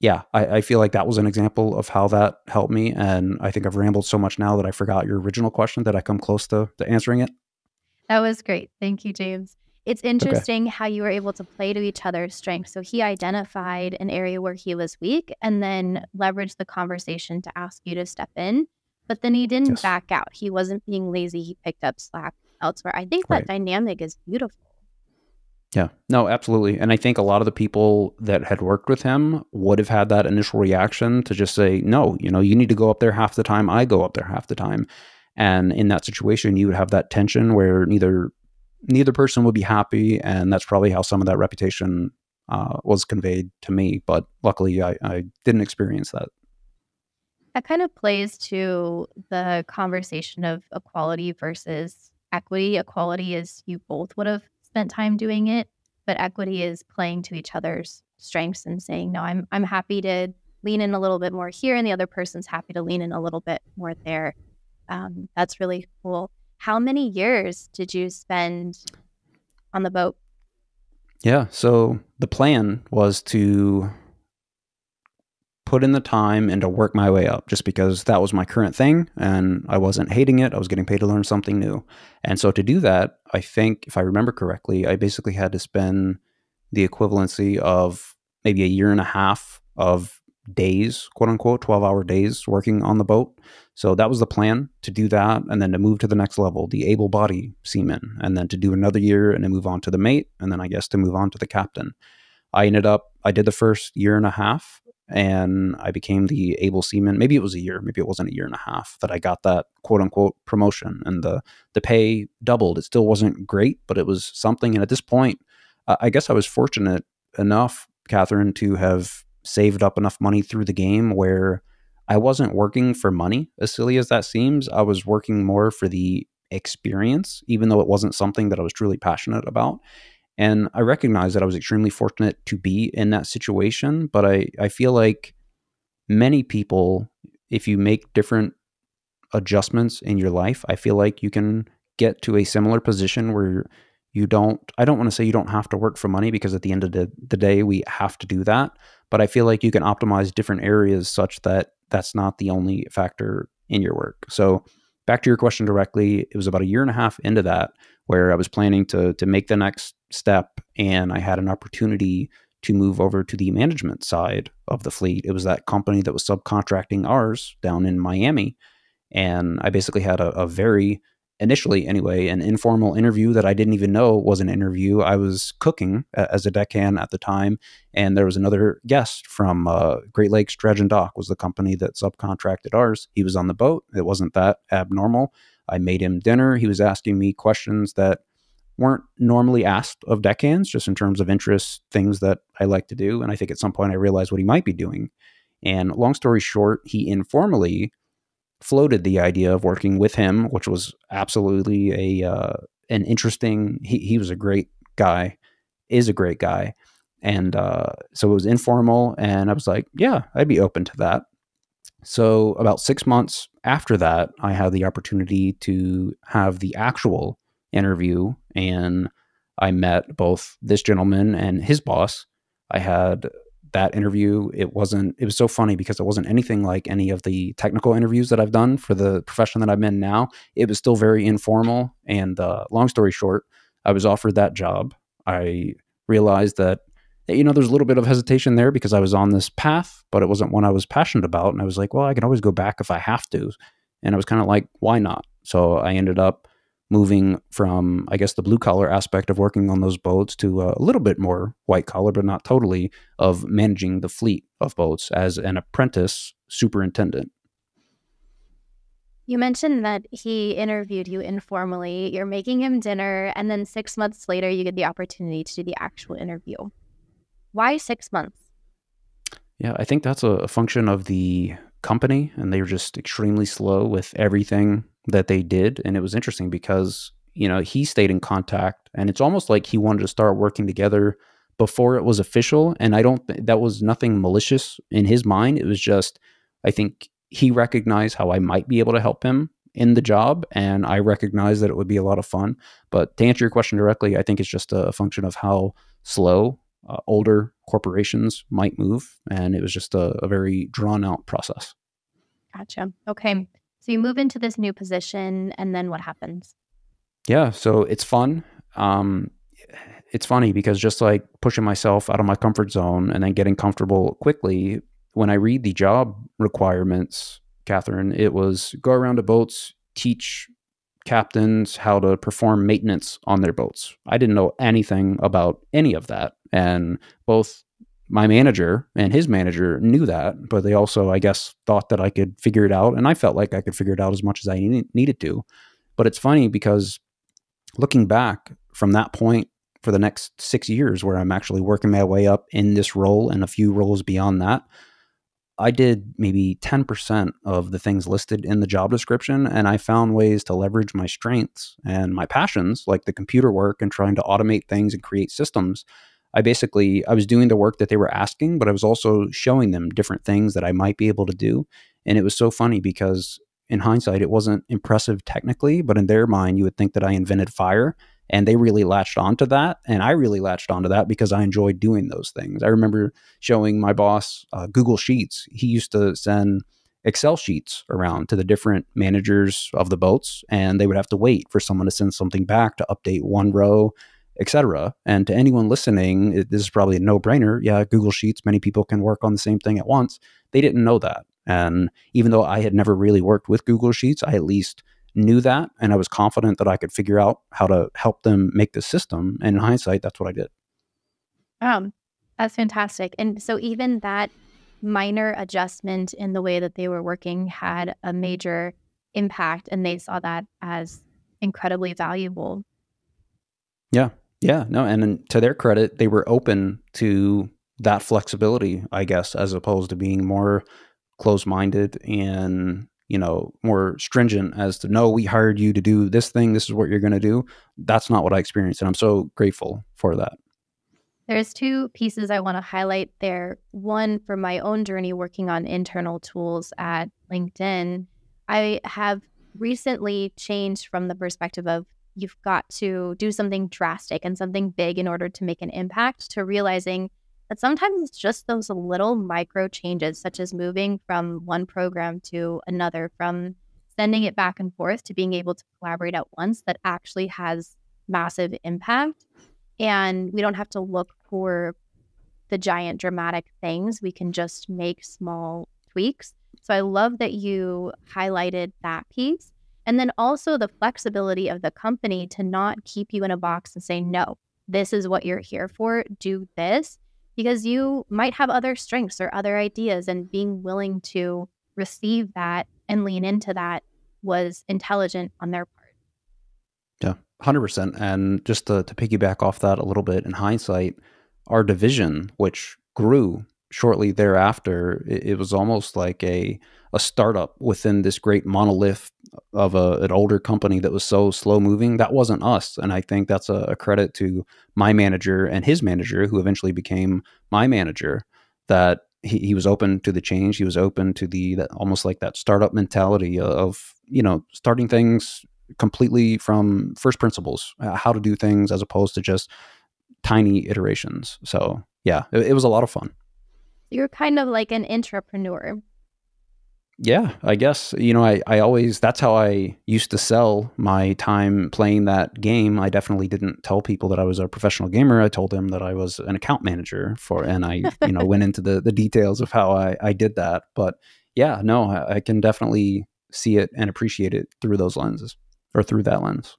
yeah, I, I, feel like that was an example of how that helped me. And I think I've rambled so much now that I forgot your original question that I come close to, to answering it. That was great. Thank you, James. It's interesting okay. how you were able to play to each other's strengths. So he identified an area where he was weak and then leveraged the conversation to ask you to step in. But then he didn't yes. back out. He wasn't being lazy. He picked up slack elsewhere. I think right. that dynamic is beautiful. Yeah, no, absolutely. And I think a lot of the people that had worked with him would have had that initial reaction to just say, no, you know, you need to go up there half the time. I go up there half the time. And in that situation, you would have that tension where neither neither person would be happy. And that's probably how some of that reputation uh, was conveyed to me. But luckily, I, I didn't experience that. That kind of plays to the conversation of equality versus equity. Equality is you both would have spent time doing it, but equity is playing to each other's strengths and saying, no, I'm I'm happy to lean in a little bit more here, and the other person's happy to lean in a little bit more there. Um, that's really cool. How many years did you spend on the boat? Yeah, so the plan was to put in the time and to work my way up just because that was my current thing and I wasn't hating it. I was getting paid to learn something new. And so to do that, I think if I remember correctly, I basically had to spend the equivalency of maybe a year and a half of days, quote unquote, 12 hour days working on the boat. So that was the plan to do that and then to move to the next level, the able body seaman, and then to do another year and then move on to the mate, and then I guess to move on to the captain. I ended up, I did the first year and a half and I became the able seaman. Maybe it was a year, maybe it wasn't a year and a half that I got that quote unquote promotion, and the the pay doubled. It still wasn't great, but it was something. And at this point, I guess I was fortunate enough, Catherine, to have saved up enough money through the game where I wasn't working for money. As silly as that seems, I was working more for the experience, even though it wasn't something that I was truly passionate about. And I recognize that I was extremely fortunate to be in that situation, but I, I feel like many people, if you make different adjustments in your life, I feel like you can get to a similar position where you don't, I don't want to say you don't have to work for money because at the end of the, the day, we have to do that. But I feel like you can optimize different areas such that that's not the only factor in your work. So back to your question directly, it was about a year and a half into that where I was planning to to make the next step, and I had an opportunity to move over to the management side of the fleet. It was that company that was subcontracting ours down in Miami, and I basically had a, a very initially anyway, an informal interview that I didn't even know was an interview. I was cooking as a deckhand at the time, and there was another guest from uh, Great Lakes Dredge and Dock was the company that subcontracted ours. He was on the boat. It wasn't that abnormal. I made him dinner. He was asking me questions that weren't normally asked of deckhands, just in terms of interests, things that I like to do. And I think at some point I realized what he might be doing. And long story short, he informally floated the idea of working with him, which was absolutely a uh, an interesting. He he was a great guy, is a great guy, and uh, so it was informal. And I was like, yeah, I'd be open to that. So about six months after that, I had the opportunity to have the actual interview, and I met both this gentleman and his boss. I had that interview. It wasn't it was so funny because it wasn't anything like any of the technical interviews that i've done for the profession that i'm in now. It was still very informal. And uh, long story short i was offered that job. I realized that you know there's a little bit of hesitation there because i was on this path but it wasn't one i was passionate about. And i was like well i can always go back if i have to. And i was kind of like why not? So i ended up moving from, I guess, the blue collar aspect of working on those boats to a little bit more white collar, but not totally, of managing the fleet of boats as an apprentice superintendent. You mentioned that he interviewed you informally. You're making him dinner, and then six months later, you get the opportunity to do the actual interview. Why six months? Yeah, I think that's a function of the company, and they were just extremely slow with everything that they did. And it was interesting because, you know, he stayed in contact and it's almost like he wanted to start working together before it was official. And I don't, th- that was nothing malicious in his mind. It was just, I think he recognized how I might be able to help him in the job. And I recognized that it would be a lot of fun. But to answer your question directly, I think it's just a function of how slow uh, older corporations might move. And it was just a, a very drawn out process. Gotcha. Okay. So you move into this new position, and then what happens? Yeah, so it's fun. Um, it's funny because just like pushing myself out of my comfort zone and then getting comfortable quickly, when I read the job requirements, Catherine, it was go around to boats, teach captains how to perform maintenance on their boats. I didn't know anything about any of that. And both my manager and his manager knew that, but they also, I guess, thought that I could figure it out. And I felt like I could figure it out as much as I needed to. But it's funny because looking back from that point for the next six years, where I'm actually working my way up in this role and a few roles beyond that, I did maybe 10% of the things listed in the job description. And I found ways to leverage my strengths and my passions, like the computer work and trying to automate things and create systems I basically I was doing the work that they were asking, but I was also showing them different things that I might be able to do. And it was so funny because in hindsight, it wasn't impressive technically, but in their mind, you would think that I invented fire. And they really latched onto that. And I really latched onto that because I enjoyed doing those things. I remember showing my boss uh, Google Sheets. He used to send Excel sheets around to the different managers of the boats, and they would have to wait for someone to send something back to update one row etc. And to anyone listening, it, this is probably a no-brainer. Yeah, Google Sheets, many people can work on the same thing at once. They didn't know that. And even though I had never really worked with Google Sheets, I at least knew that and I was confident that I could figure out how to help them make the system. And in hindsight, that's what I did. Um, that's fantastic. And so even that minor adjustment in the way that they were working had a major impact and they saw that as incredibly valuable. Yeah. Yeah, no, and to their credit, they were open to that flexibility, I guess, as opposed to being more closed-minded and you know more stringent as to no, we hired you to do this thing. This is what you're going to do. That's not what I experienced, and I'm so grateful for that. There's two pieces I want to highlight there. One for my own journey working on internal tools at LinkedIn. I have recently changed from the perspective of you've got to do something drastic and something big in order to make an impact to realizing that sometimes it's just those little micro changes, such as moving from one program to another, from sending it back and forth to being able to collaborate at once, that actually has massive impact. And we don't have to look for the giant dramatic things. We can just make small tweaks. So I love that you highlighted that piece. And then also the flexibility of the company to not keep you in a box and say, no, this is what you're here for, do this, because you might have other strengths or other ideas, and being willing to receive that and lean into that was intelligent on their part. Yeah, 100%. And just to, to piggyback off that a little bit in hindsight, our division, which grew shortly thereafter, it, it, was almost like a a startup within this great monolith of a, an older company that was so slow moving. That wasn't us, and I think that's a, a credit to my manager and his manager, who eventually became my manager. That he, he was open to the change. He was open to the that, almost like that startup mentality of you know starting things completely from first principles, uh, how to do things as opposed to just tiny iterations. So yeah, it, it was a lot of fun. You're kind of like an entrepreneur. Yeah, I guess, you know, I, I always, that's how I used to sell my time playing that game. I definitely didn't tell people that I was a professional gamer. I told them that I was an account manager for, and I, you know, went into the, the details of how I, I did that. But yeah, no, I, I can definitely see it and appreciate it through those lenses or through that lens.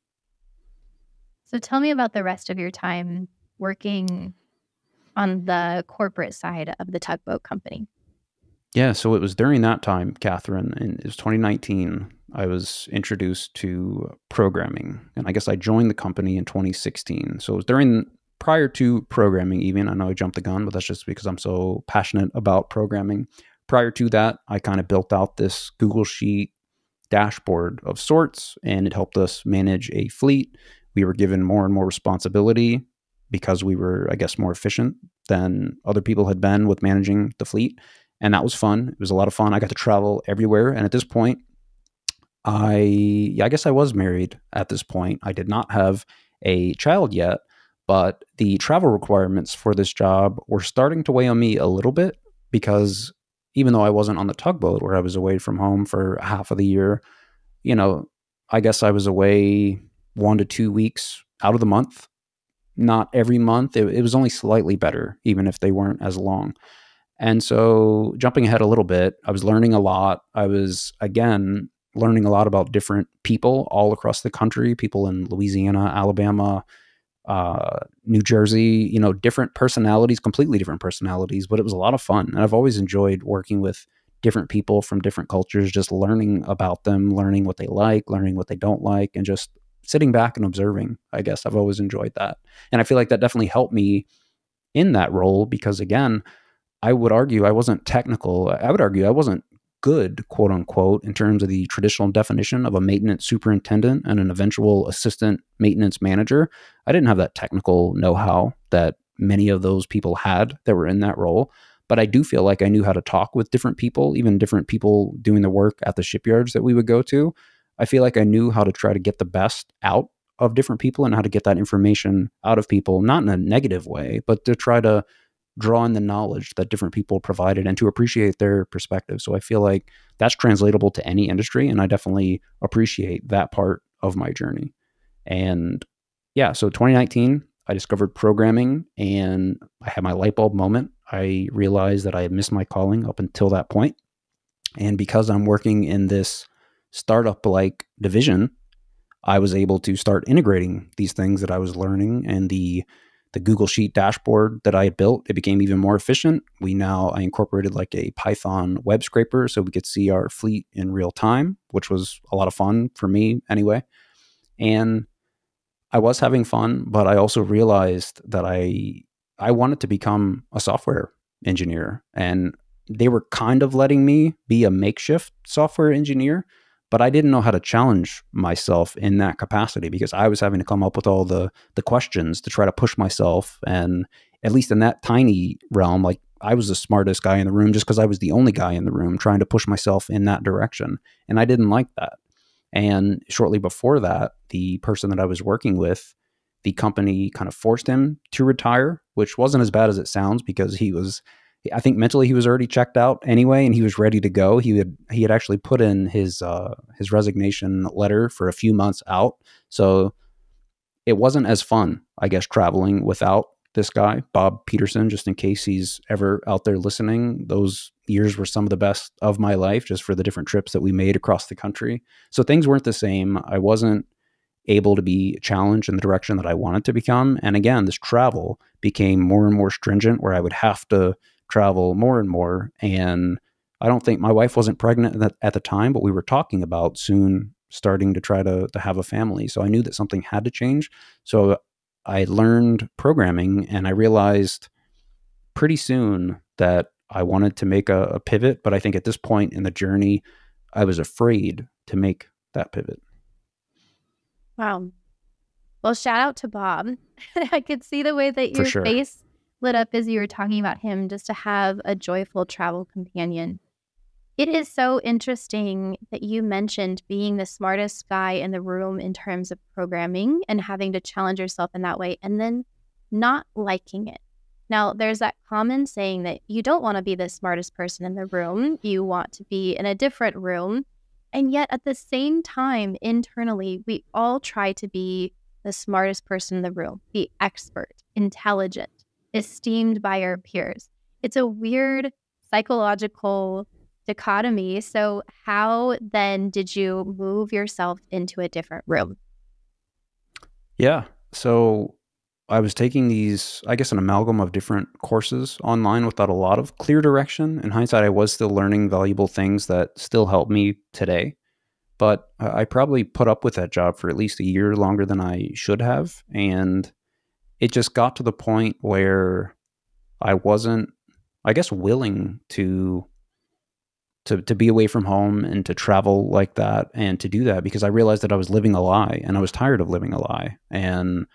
So tell me about the rest of your time working on the corporate side of the tugboat company? Yeah, so it was during that time, Catherine, and it was 2019. I was introduced to programming, and I guess I joined the company in 2016. So it was during prior to programming, even. I know I jumped the gun, but that's just because I'm so passionate about programming. Prior to that, I kind of built out this Google Sheet dashboard of sorts, and it helped us manage a fleet. We were given more and more responsibility because we were, I guess, more efficient than other people had been with managing the fleet. And that was fun. It was a lot of fun. I got to travel everywhere. And at this point, I, I guess I was married at this point. I did not have a child yet, but the travel requirements for this job were starting to weigh on me a little bit because even though I wasn't on the tugboat where I was away from home for half of the year, you know, I guess I was away one to two weeks out of the month not every month. It, it was only slightly better, even if they weren't as long. And so, jumping ahead a little bit, I was learning a lot. I was, again, learning a lot about different people all across the country people in Louisiana, Alabama, uh, New Jersey, you know, different personalities, completely different personalities, but it was a lot of fun. And I've always enjoyed working with different people from different cultures, just learning about them, learning what they like, learning what they don't like, and just sitting back and observing. I guess I've always enjoyed that. And I feel like that definitely helped me in that role because, again, I would argue I wasn't technical. I would argue I wasn't good, quote unquote, in terms of the traditional definition of a maintenance superintendent and an eventual assistant maintenance manager. I didn't have that technical know how that many of those people had that were in that role. But I do feel like I knew how to talk with different people, even different people doing the work at the shipyards that we would go to. I feel like I knew how to try to get the best out of different people and how to get that information out of people, not in a negative way, but to try to draw in the knowledge that different people provided and to appreciate their perspective. So I feel like that's translatable to any industry. And I definitely appreciate that part of my journey. And yeah, so 2019, I discovered programming and I had my light bulb moment. I realized that I had missed my calling up until that point. And because I'm working in this startup like division, I was able to start integrating these things that I was learning and the the Google Sheet dashboard that I had built, it became even more efficient. We now I incorporated like a Python web scraper so we could see our fleet in real time, which was a lot of fun for me anyway. And I was having fun, but I also realized that I I wanted to become a software engineer and they were kind of letting me be a makeshift software engineer but I didn't know how to challenge myself in that capacity because I was having to come up with all the the questions to try to push myself and at least in that tiny realm like I was the smartest guy in the room just because I was the only guy in the room trying to push myself in that direction and I didn't like that. And shortly before that, the person that I was working with, the company kind of forced him to retire, which wasn't as bad as it sounds because he was I think mentally he was already checked out anyway, and he was ready to go. He had he had actually put in his uh, his resignation letter for a few months out, so it wasn't as fun, I guess, traveling without this guy, Bob Peterson, just in case he's ever out there listening. Those years were some of the best of my life just for the different trips that we made across the country. So things weren't the same. I wasn't able to be challenged in the direction that I wanted to become. And again, this travel became more and more stringent where I would have to travel more and more. And I don't think my wife wasn't pregnant at the time, but we were talking about soon starting to try to, to have a family. So I knew that something had to change. So I learned programming and I realized pretty soon that I wanted to make a, a pivot. But I think at this point in the journey, I was afraid to make that pivot. Wow. Well, shout out to Bob. I could see the way that your sure. face lit up as you were talking about him just to have a joyful travel companion. It is so interesting that you mentioned being the smartest guy in the room in terms of programming and having to challenge yourself in that way and then not liking it. Now, there's that common saying that you don't want to be the smartest person in the room, you want to be in a different room. And yet, at the same time, internally, we all try to be the smartest person in the room, the expert, intelligent, esteemed by our peers. It's a weird psychological dichotomy. So, how then did you move yourself into a different room? Yeah. So, I was taking these, I guess, an amalgam of different courses online without a lot of clear direction. In hindsight, I was still learning valuable things that still help me today. But I probably put up with that job for at least a year longer than I should have. And it just got to the point where I wasn't, I guess, willing to to to be away from home and to travel like that and to do that because I realized that I was living a lie and I was tired of living a lie and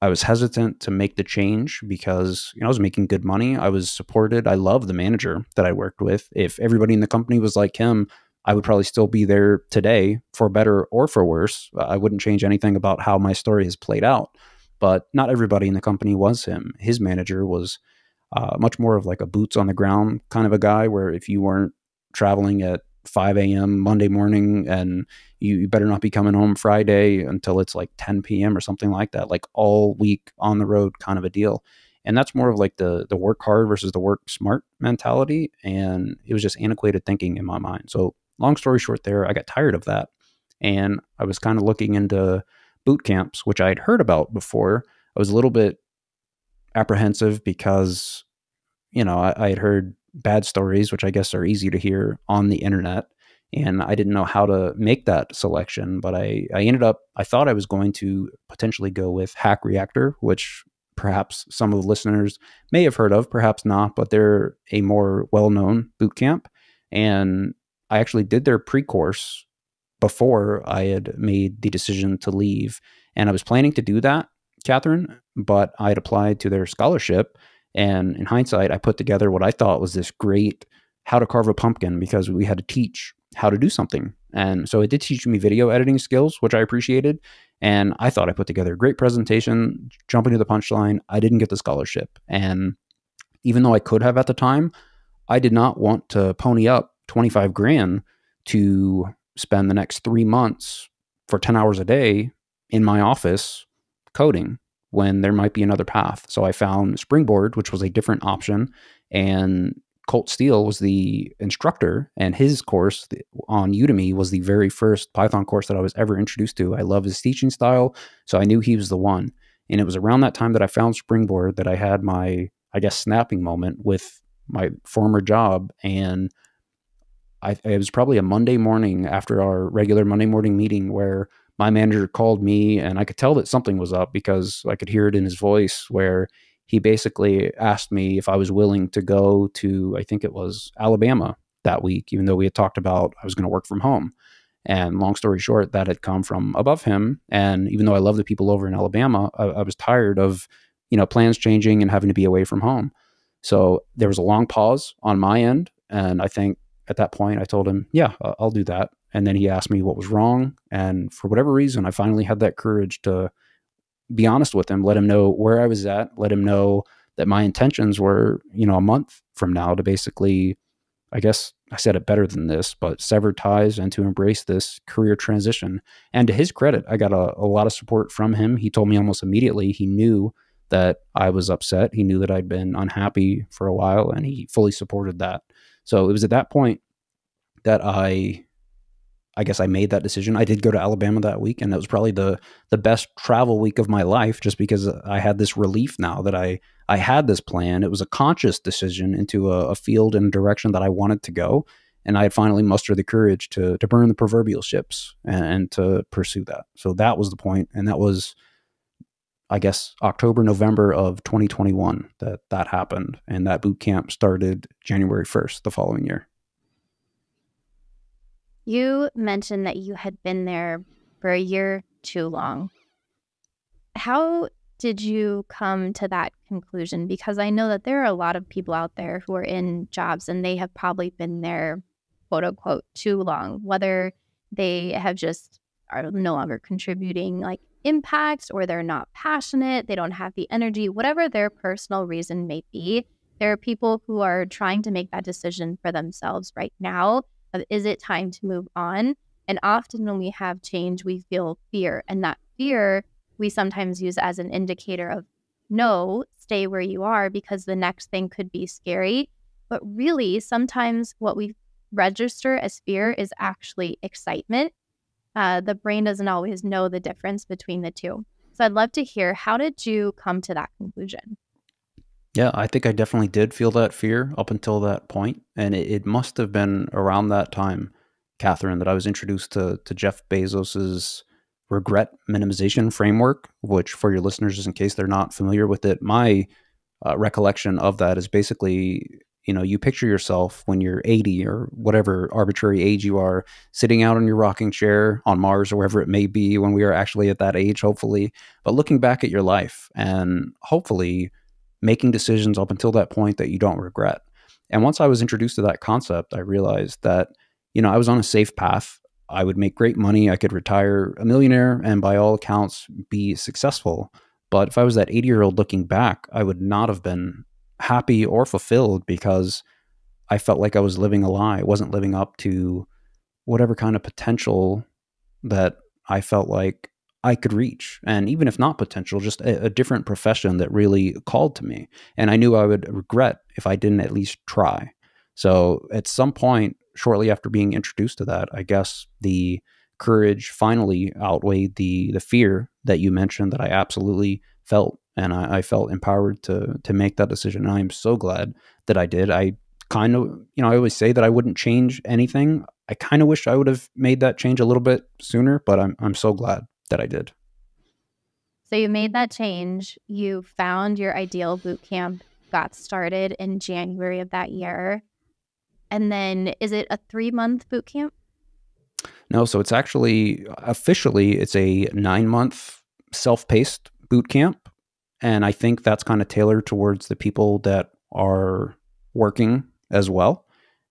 I was hesitant to make the change because you know I was making good money. I was supported. I love the manager that I worked with. If everybody in the company was like him, I would probably still be there today for better or for worse. I wouldn't change anything about how my story has played out. But not everybody in the company was him. His manager was uh, much more of like a boots on the ground kind of a guy, where if you weren't traveling at 5 a.m. Monday morning, and you, you, better not be coming home Friday until it's like 10 p.m. or something like that, like all week on the road kind of a deal. And that's more of like the the work hard versus the work smart mentality. And it was just antiquated thinking in my mind. So long story short, there I got tired of that, and I was kind of looking into boot camps, which I had heard about before. I was a little bit apprehensive because you know I, I had heard bad stories, which I guess are easy to hear on the internet. And I didn't know how to make that selection, but I, I ended up, I thought I was going to potentially go with Hack Reactor, which perhaps some of the listeners may have heard of, perhaps not, but they're a more well known boot camp. And I actually did their pre course before I had made the decision to leave. And I was planning to do that, Catherine, but I had applied to their scholarship and in hindsight, I put together what I thought was this great how to carve a pumpkin because we had to teach how to do something. And so it did teach me video editing skills, which I appreciated. And I thought I put together a great presentation, jumping to the punchline. I didn't get the scholarship. And even though I could have at the time, I did not want to pony up 25 grand to spend the next three months for 10 hours a day in my office coding when there might be another path. So I found Springboard, which was a different option, and Colt Steele was the instructor, and his course on Udemy was the very first Python course that I was ever introduced to. I love his teaching style, so I knew he was the one. And it was around that time that I found Springboard that I had my, I guess, snapping moment with my former job. And I, it was probably a Monday morning after our regular Monday morning meeting where my manager called me and I could tell that something was up because I could hear it in his voice where he basically asked me if I was willing to go to, I think it was Alabama that week, even though we had talked about I was going to work from home. And long story short, that had come from above him. And even though I love the people over in Alabama, I, I was tired of, you know, plans changing and having to be away from home. So there was a long pause on my end. And I think at that point, I told him, yeah, I'll do that. And then he asked me what was wrong. And for whatever reason, I finally had that courage to be honest with him, let him know where I was at, let him know that my intentions were, you know, a month from now to basically, I guess I said it better than this, but sever ties and to embrace this career transition. And to his credit, I got a, a lot of support from him. He told me almost immediately he knew that I was upset. He knew that I'd been unhappy for a while and he fully supported that. So it was at that point that I I guess I made that decision. I did go to Alabama that week, and that was probably the the best travel week of my life, just because I had this relief now that I I had this plan. It was a conscious decision into a, a field and direction that I wanted to go, and I had finally mustered the courage to to burn the proverbial ships and, and to pursue that. So that was the point, and that was, I guess, October November of 2021 that that happened, and that boot camp started January 1st the following year. You mentioned that you had been there for a year too long. How did you come to that conclusion? Because I know that there are a lot of people out there who are in jobs and they have probably been there, quote unquote, too long, whether they have just are no longer contributing like impacts or they're not passionate, they don't have the energy, whatever their personal reason may be. There are people who are trying to make that decision for themselves right now of is it time to move on? And often when we have change, we feel fear. And that fear we sometimes use as an indicator of no, stay where you are because the next thing could be scary. But really, sometimes what we register as fear is actually excitement. Uh, the brain doesn't always know the difference between the two. So I'd love to hear how did you come to that conclusion? Yeah, I think I definitely did feel that fear up until that point, and it, it must have been around that time, Catherine, that I was introduced to to Jeff Bezos's regret minimization framework. Which, for your listeners, just in case they're not familiar with it, my uh, recollection of that is basically, you know, you picture yourself when you're 80 or whatever arbitrary age you are, sitting out in your rocking chair on Mars or wherever it may be when we are actually at that age, hopefully, but looking back at your life and hopefully making decisions up until that point that you don't regret. And once I was introduced to that concept, I realized that, you know, I was on a safe path. I would make great money. I could retire a millionaire and by all accounts be successful. But if I was that 80 year old looking back, I would not have been happy or fulfilled because I felt like I was living a lie. I wasn't living up to whatever kind of potential that I felt like I could reach. And even if not potential, just a, a, different profession that really called to me. And I knew I would regret if I didn't at least try. So at some point, shortly after being introduced to that, I guess the courage finally outweighed the the fear that you mentioned that I absolutely felt. And I, I felt empowered to to make that decision. And I am so glad that I did. I kind of, you know, I always say that I wouldn't change anything. I kind of wish I would have made that change a little bit sooner, but I'm I'm so glad that I did. So you made that change. You found your ideal boot camp, got started in January of that year. And then is it a three month boot camp? No, so it's actually officially it's a nine month self paced boot camp. And I think that's kind of tailored towards the people that are working as well.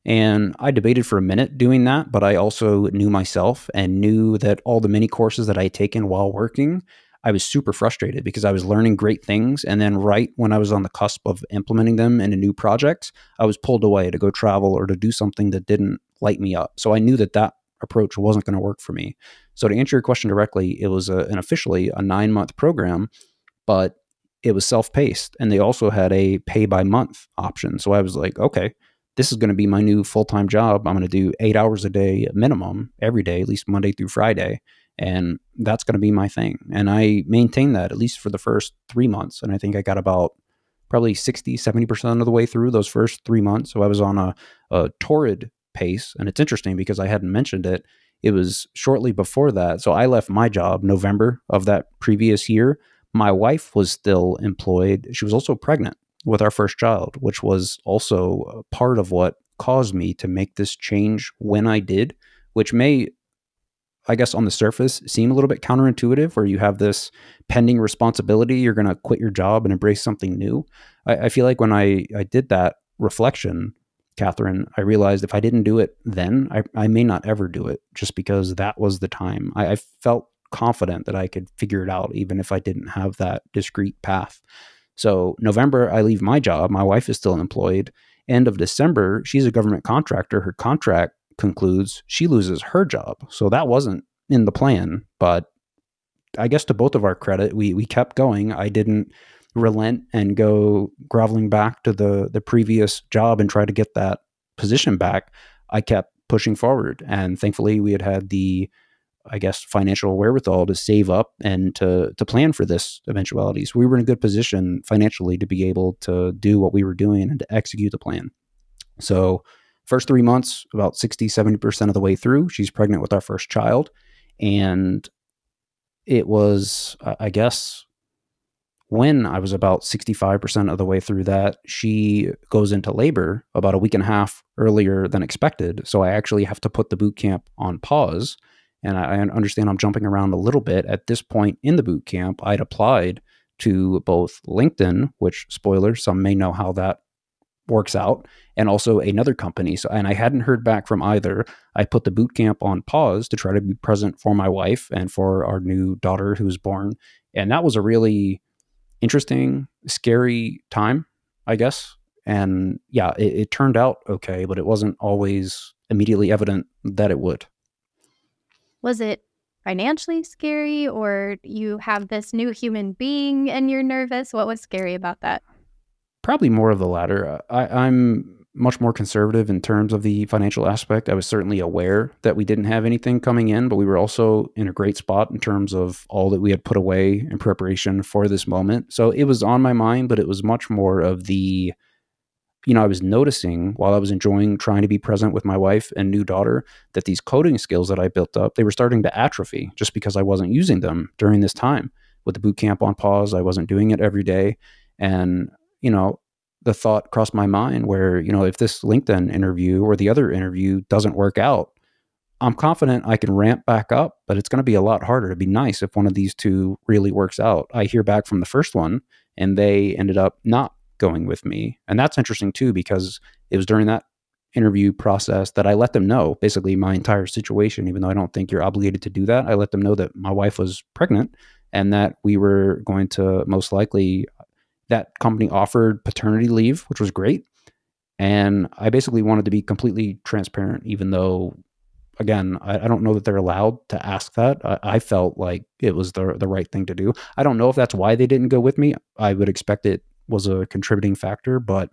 And I debated for a minute doing that, but I also knew myself and knew that all the mini courses that I had taken while working, I was super frustrated because I was learning great things. And then, right when I was on the cusp of implementing them in a new project, I was pulled away to go travel or to do something that didn't light me up. So I knew that that approach wasn't going to work for me. So, to answer your question directly, it was a, an officially a nine month program, but it was self paced. And they also had a pay by month option. So I was like, okay this is going to be my new full time job. I'm going to do eight hours a day minimum every day, at least Monday through Friday. And that's going to be my thing. And I maintained that at least for the first three months. And I think I got about probably 60, 70% of the way through those first three months. So I was on a, a torrid pace. And it's interesting because I hadn't mentioned it. It was shortly before that. So I left my job November of that previous year. My wife was still employed. She was also pregnant with our first child, which was also part of what caused me to make this change when I did, which may, I guess, on the surface seem a little bit counterintuitive, where you have this pending responsibility, you're going to quit your job and embrace something new. I, I feel like when I, I did that reflection, Catherine, I realized if I didn't do it then, I, I may not ever do it just because that was the time. I, I felt confident that I could figure it out, even if I didn't have that discrete path. So November, I leave my job. My wife is still employed. End of December, she's a government contractor. Her contract concludes. She loses her job. So that wasn't in the plan. But I guess to both of our credit, we we kept going. I didn't relent and go groveling back to the the previous job and try to get that position back. I kept pushing forward, and thankfully, we had had the I guess financial wherewithal to save up and to to plan for this eventuality. So we were in a good position financially to be able to do what we were doing and to execute the plan. So first three months, about 60, 70% of the way through, she's pregnant with our first child. And it was, I guess, when I was about 65% of the way through that, she goes into labor about a week and a half earlier than expected. So I actually have to put the boot camp on pause. And I understand I'm jumping around a little bit. At this point in the boot camp, I'd applied to both LinkedIn, which, spoiler, some may know how that works out and also another company. So and i hadn't heard back from either. I put the boot camp on pause to try to be present for my wife and for our new daughter who was born. And that was a really interesting scary time i guess. And yeah it, it turned out okay but it wasn't always immediately evident that it would was it financially scary or you have this new human being and you're nervous what was scary about that Probably more of the latter. Uh, I, I'm much more conservative in terms of the financial aspect. I was certainly aware that we didn't have anything coming in, but we were also in a great spot in terms of all that we had put away in preparation for this moment. So it was on my mind, but it was much more of the, you know, I was noticing while I was enjoying trying to be present with my wife and new daughter that these coding skills that I built up, they were starting to atrophy just because I wasn't using them during this time. With the boot camp on pause, I wasn't doing it every day. And you know, the thought crossed my mind where, you know, if this LinkedIn interview or the other interview doesn't work out, I'm confident I can ramp back up, but it's going to be a lot harder. It'd be nice if one of these two really works out. I hear back from the first one and they ended up not going with me. And that's interesting too, because it was during that interview process that I let them know basically my entire situation, even though I don't think you're obligated to do that. I let them know that my wife was pregnant and that we were going to most likely that company offered paternity leave, which was great. And I basically wanted to be completely transparent, even though, again, I, I don't know that they're allowed to ask that. I, I, felt like it was the the right thing to do. I don't know if that's why they didn't go with me. I would expect it was a contributing factor, but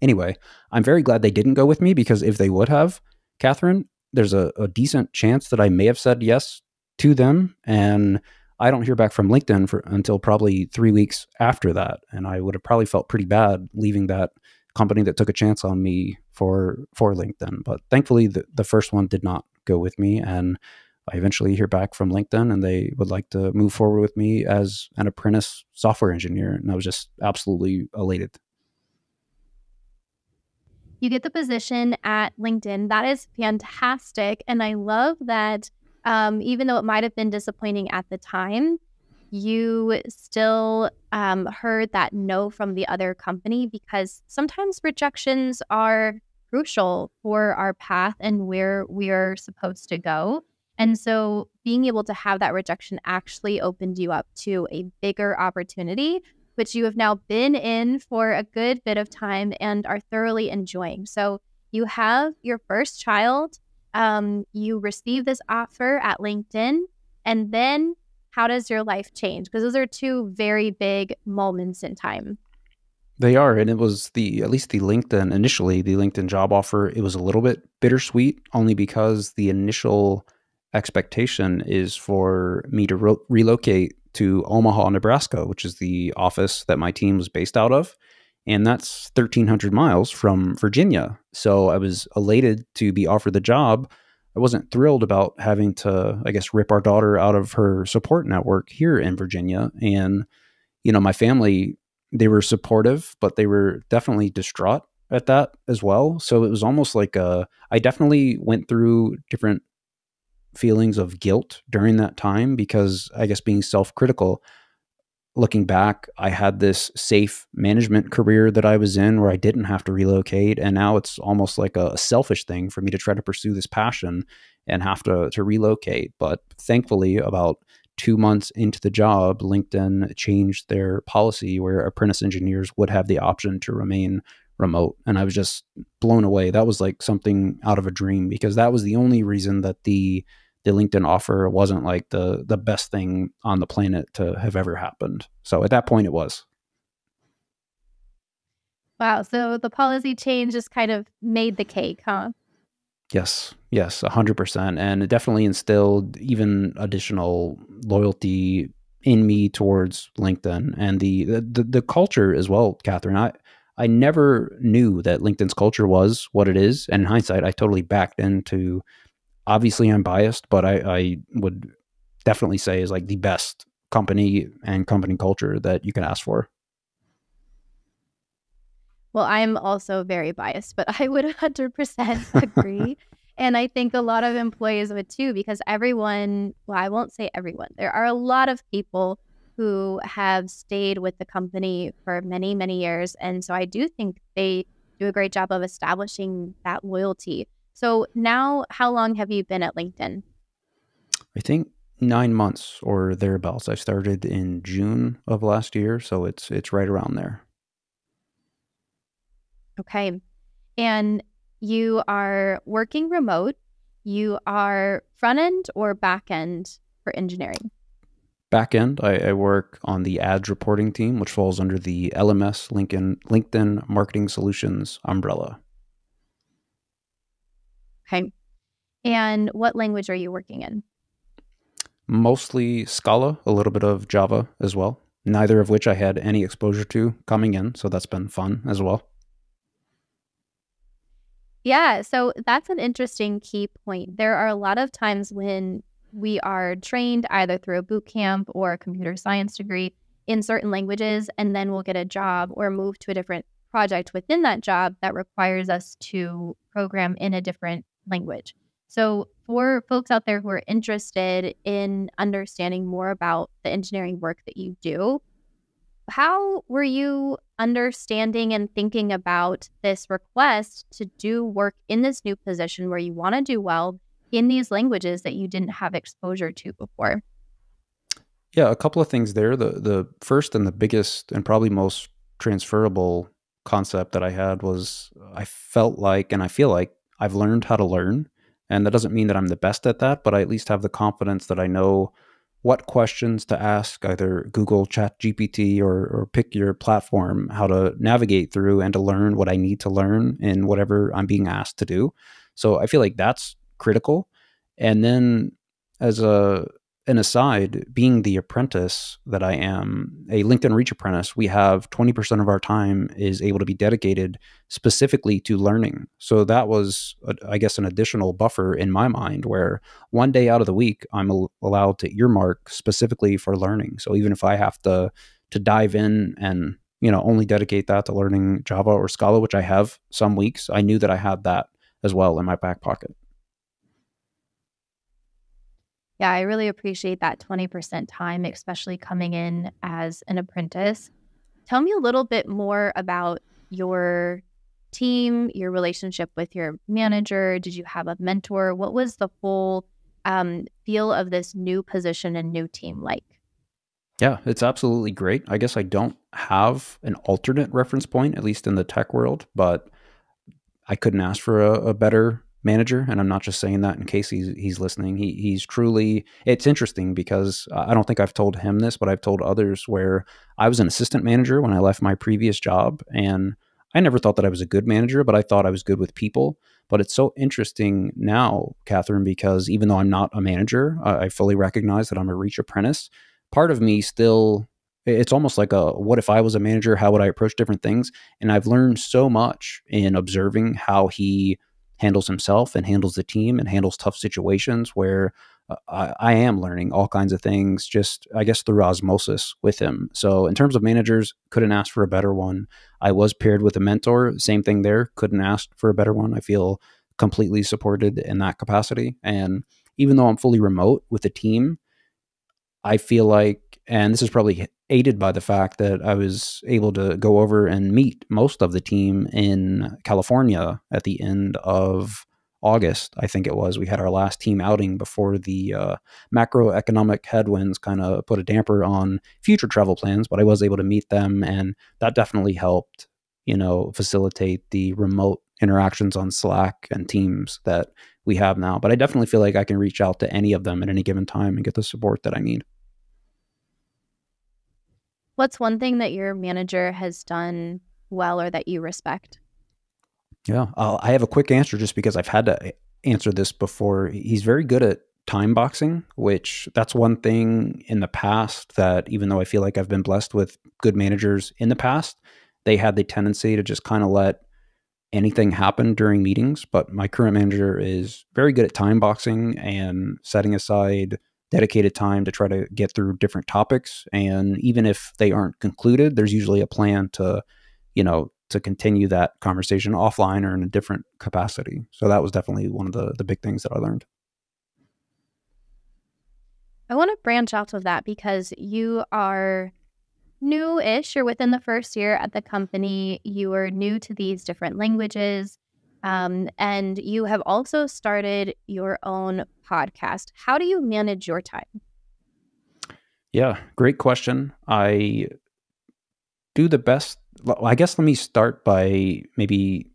anyway, I'm very glad they didn't go with me because if they would have, Catherine, there's a, a decent chance that I may have said yes to them and I don't hear back from LinkedIn for, until probably three weeks after that, and I would have probably felt pretty bad leaving that company that took a chance on me for for LinkedIn. But thankfully, the, the first one did not go with me, and I eventually hear back from LinkedIn, and they would like to move forward with me as an apprentice software engineer, and I was just absolutely elated. You get the position at LinkedIn. That is fantastic, and I love that um, even though it might have been disappointing at the time, you still um, heard that no from the other company because sometimes rejections are crucial for our path and where we're supposed to go. And so being able to have that rejection actually opened you up to a bigger opportunity, which you have now been in for a good bit of time and are thoroughly enjoying. So you have your first child um, you receive this offer at LinkedIn, and then how does your life change? Because those are two very big moments in time. They are, and it was the at least the LinkedIn initially the LinkedIn job offer. It was a little bit bittersweet, only because the initial expectation is for me to re- relocate to Omaha, Nebraska, which is the office that my team was based out of and that's 1300 miles from Virginia. So I was elated to be offered the job. I wasn't thrilled about having to, I guess, rip our daughter out of her support network here in Virginia. And, you know, my family, they were supportive, but they were definitely distraught at that as well. So it was almost like a, I definitely went through different feelings of guilt during that time because I guess being self critical, looking back, I had this safe management career that I was in where I didn't have to relocate. And now it's almost like a, selfish thing for me to try to pursue this passion and have to, to relocate. But thankfully, about two months into the job, LinkedIn changed their policy where apprentice engineers would have the option to remain remote. And I was just blown away. That was like something out of a dream because that was the only reason that the the LinkedIn offer wasn't like the the best thing on the planet to have ever happened. So at that point, it was. Wow. So the policy change just kind of made the cake, huh? Yes, yes, A 100%. And it definitely instilled even additional loyalty in me towards LinkedIn and the, the, the culture as well, Catherine. I, I never knew that LinkedIn's culture was what it is. And in hindsight, I totally backed into, obviously, I'm biased, but I, I would definitely say is like the best company and company culture that you can ask for. Well, I'm also very biased, but I would 100% agree. and I think a lot of employees would too, because everyone, well, I won't say everyone, there are a lot of people who have stayed with the company for many, many years. And so I do think they do a great job of establishing that loyalty. So now, how long have you been at LinkedIn? I think nine months or thereabouts. I started in June of last year, so it's it's right around there. Okay. And you are working remote. You are front end or back end for engineering? Back end, I, I, work on the ads reporting team, which falls under the LMS Lincoln LinkedIn Marketing Solutions umbrella. Okay. And what language are you working in? Mostly Scala, a little bit of Java as well. Neither of which I had any exposure to coming in, so that's been fun as well. Yeah, so that's an interesting key point. There are a lot of times when we are trained either through a boot camp or a computer science degree in certain languages, and then we'll get a job or move to a different project within that job that requires us to program in a different language. So, for folks out there who are interested in understanding more about the engineering work that you do, how were you understanding and thinking about this request to do work in this new position where you want to do well in these languages that you didn't have exposure to before? Yeah, a couple of things there. The the first and the biggest and probably most transferable concept that I had was I felt like and I feel like I've learned how to learn. And that doesn't mean that I'm the best at that, but I at least have the confidence that I know what questions to ask either Google Chat GPT or, or pick your platform, how to navigate through and to learn what I need to learn in whatever I'm being asked to do. So I feel like that's critical. And then as a an aside, being the apprentice that I am, a LinkedIn Reach apprentice, we have 20% of our time is able to be dedicated specifically to learning. So that was, I guess, an additional buffer in my mind where one day out of the week, I'm allowed to earmark specifically for learning. So even if I have to, to dive in and, you know, only dedicate that to learning Java or Scala, which I have some weeks, I knew that I had that as well in my back pocket. Yeah, I really appreciate that 20% time, especially coming in as an apprentice. Tell me a little bit more about your team, your relationship with your manager. Did you have a mentor? What was the whole um, feel of this new position and new team like? Yeah, it's absolutely great. I guess I don't have an alternate reference point, at least in the tech world, but I couldn't ask for a, a better manager, and I'm not just saying that in case he's he's listening. He he's truly. It's interesting because uh, I don't think I've told him this, but I've told others where I was an assistant manager when I left my previous job, and I never thought that I was a good manager, but I thought I was good with people. But it's so interesting now, Catherine, because even though I'm not a manager, I fully recognize that I'm a Reach apprentice. Part of me still it's almost like a what if I was a manager? How would I approach different things? And I've learned so much in observing how he handles himself and handles the team and handles tough situations where uh, I, I, am learning all kinds of things just i guess through osmosis with him. So in terms of managers couldn't ask for a better one. I was paired with a mentor same thing there couldn't ask for a better one. I feel completely supported in that capacity. And even though i'm fully remote with the team i feel like and this is probably aided by the fact that I was able to go over and meet most of the team in California at the end of August, I think it was. We had our last team outing before the uh, macroeconomic headwinds kind of put a damper on future travel plans, but I was able to meet them, and that definitely helped, you know, facilitate the remote interactions on Slack and Teams that we have now. But I definitely feel like I can reach out to any of them at any given time and get the support that I need. What's one thing that your manager has done well or that you respect? Yeah, uh, I have a quick answer just because I've had to answer this before. He's very good at time boxing, which that's one thing in the past that even though I feel like I've been blessed with good managers in the past, they had the tendency to just kind of let anything happen during meetings. But my current manager is very good at time boxing and setting aside dedicated time to try to get through different topics. And even if they aren't concluded, there's usually a plan to, you know, to continue that conversation offline or in a different capacity. So that was definitely one of the the big things that I learned. I want to branch out of that because you are new-ish. You're within the first year at the company. You are new to these different languages, um, and you have also started your own podcast. How do you manage your time? Yeah, great question. I do the best. I guess let me start by maybe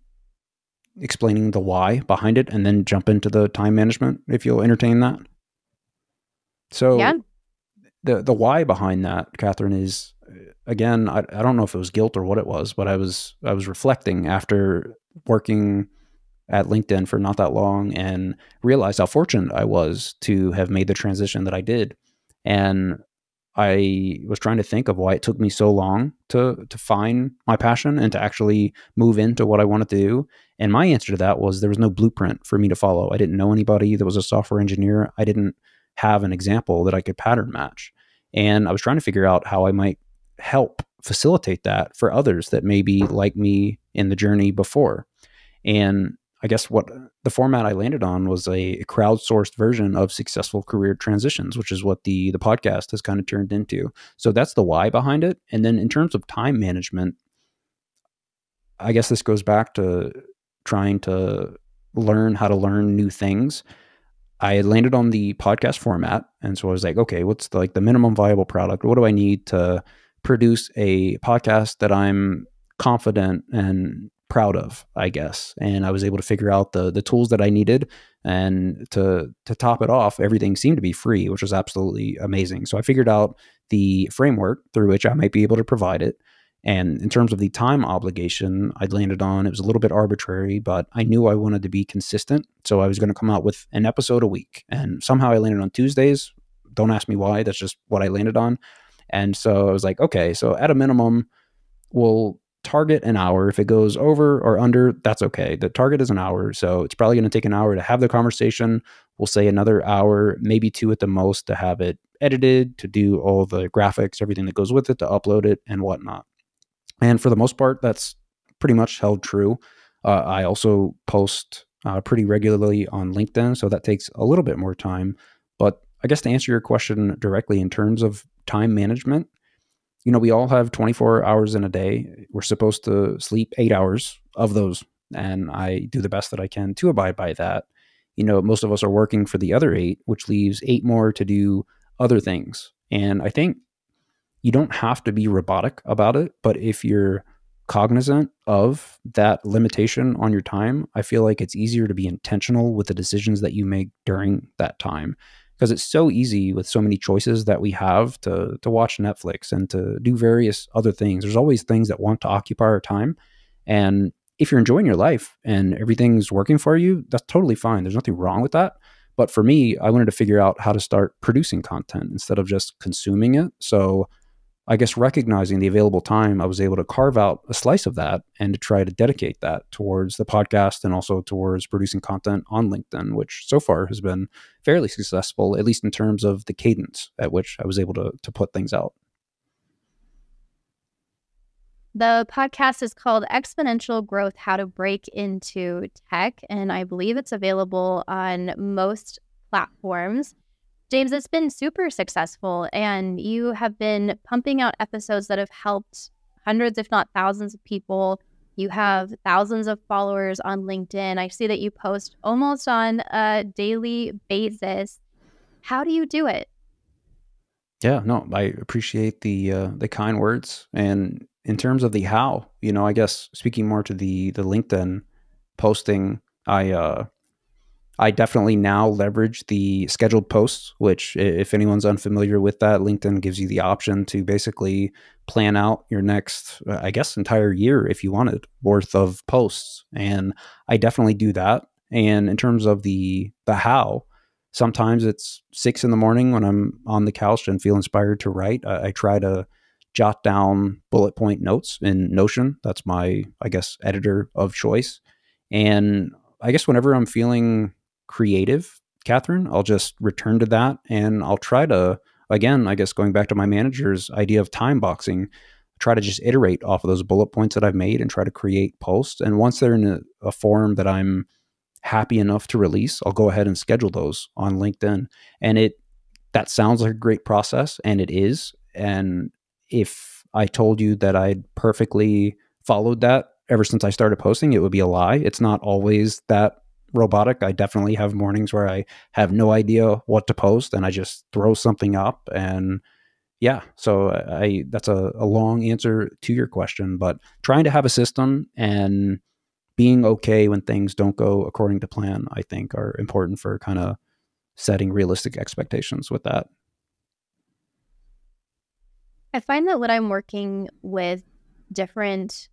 explaining the why behind it and then jump into the time management if you'll entertain that. So yeah. the the why behind that, Catherine, is again, I, I don't know if it was guilt or what it was, but I was I was reflecting after working at LinkedIn for not that long and realized how fortunate I was to have made the transition that I did. And I was trying to think of why it took me so long to to find my passion and to actually move into what I wanted to do. And my answer to that was there was no blueprint for me to follow. I didn't know anybody that was a software engineer. I didn't have an example that I could pattern match. And I was trying to figure out how I might help facilitate that for others that may be like me in the journey before. And I guess what the format I landed on was a crowdsourced version of successful career transitions, which is what the the podcast has kind of turned into. So that's the why behind it. And then in terms of time management, I guess this goes back to trying to learn how to learn new things. I landed on the podcast format, and so I was like, okay, what's the, like the minimum viable product? What do I need to produce a podcast that I'm confident and proud of, I guess. And I was able to figure out the the tools that I needed, and to to top it off, everything seemed to be free, which was absolutely amazing. So I figured out the framework through which I might be able to provide it. And in terms of the time obligation, I landed on it was a little bit arbitrary, but I knew I wanted to be consistent. So I was going to come out with an episode a week. And somehow I landed on Tuesdays. Don't ask me why. That's just what I landed on. And so I was like, okay, so at a minimum, we'll target an hour. If it goes over or under, that's okay. The target is an hour. So it's probably going to take an hour to have the conversation. We'll say another hour, maybe two at the most, to have it edited, to do all the graphics, everything that goes with it, to upload it and whatnot. And for the most part, that's pretty much held true. Uh, I also post uh, pretty regularly on LinkedIn, so that takes a little bit more time. But I guess to answer your question directly in terms of time management, you know, we all have 24 hours in a day. We're supposed to sleep eight hours of those. And I do the best that I can to abide by that. You know, most of us are working for the other eight, which leaves eight more to do other things. And I think you don't have to be robotic about it, but if you're cognizant of that limitation on your time, I feel like it's easier to be intentional with the decisions that you make during that time because it's so easy with so many choices that we have to to watch Netflix and to do various other things. There's always things that want to occupy our time and if you're enjoying your life and everything's working for you, that's totally fine. There's nothing wrong with that. But for me, I wanted to figure out how to start producing content instead of just consuming it. So I guess recognizing the available time, I was able to carve out a slice of that and to try to dedicate that towards the podcast and also towards producing content on LinkedIn, which so far has been fairly successful, at least in terms of the cadence at which I was able to, to put things out. The podcast is called Exponential Growth How to Break into Tech, and I believe it's available on most platforms. James, it's been super successful, and you have been pumping out episodes that have helped hundreds, if not thousands, of people. You have thousands of followers on LinkedIn. I see that you post almost on a daily basis. How do you do it? Yeah, no, I appreciate the uh, the kind words. And in terms of the how, you know, I guess speaking more to the the LinkedIn posting, I uh, I definitely now leverage the scheduled posts, which, if anyone's unfamiliar with that, LinkedIn gives you the option to basically plan out your next, uh, I guess, entire year if you wanted worth of posts. And I definitely do that. And in terms of the the how, sometimes it's six in the morning when I'm on the couch and feel inspired to write. I, I try to jot down bullet point notes in Notion. That's my, I guess, editor of choice. And I guess whenever I'm feeling creative, Catherine, I'll just return to that and I'll try to, again, I guess going back to my manager's idea of time boxing, try to just iterate off of those bullet points that I've made and try to create posts. And once they're in a, a form that I'm happy enough to release, I'll go ahead and schedule those on LinkedIn. And it, that sounds like a great process and it is. And if I told you that I'd perfectly followed that ever since I started posting, it would be a lie. It's not always that robotic. I definitely have mornings where I have no idea what to post and I just throw something up and yeah, so uh, I that's a, a long answer to your question, but trying to have a system and being okay when things don't go according to plan, I think are important for kind of setting realistic expectations with that. I find that when I'm working with different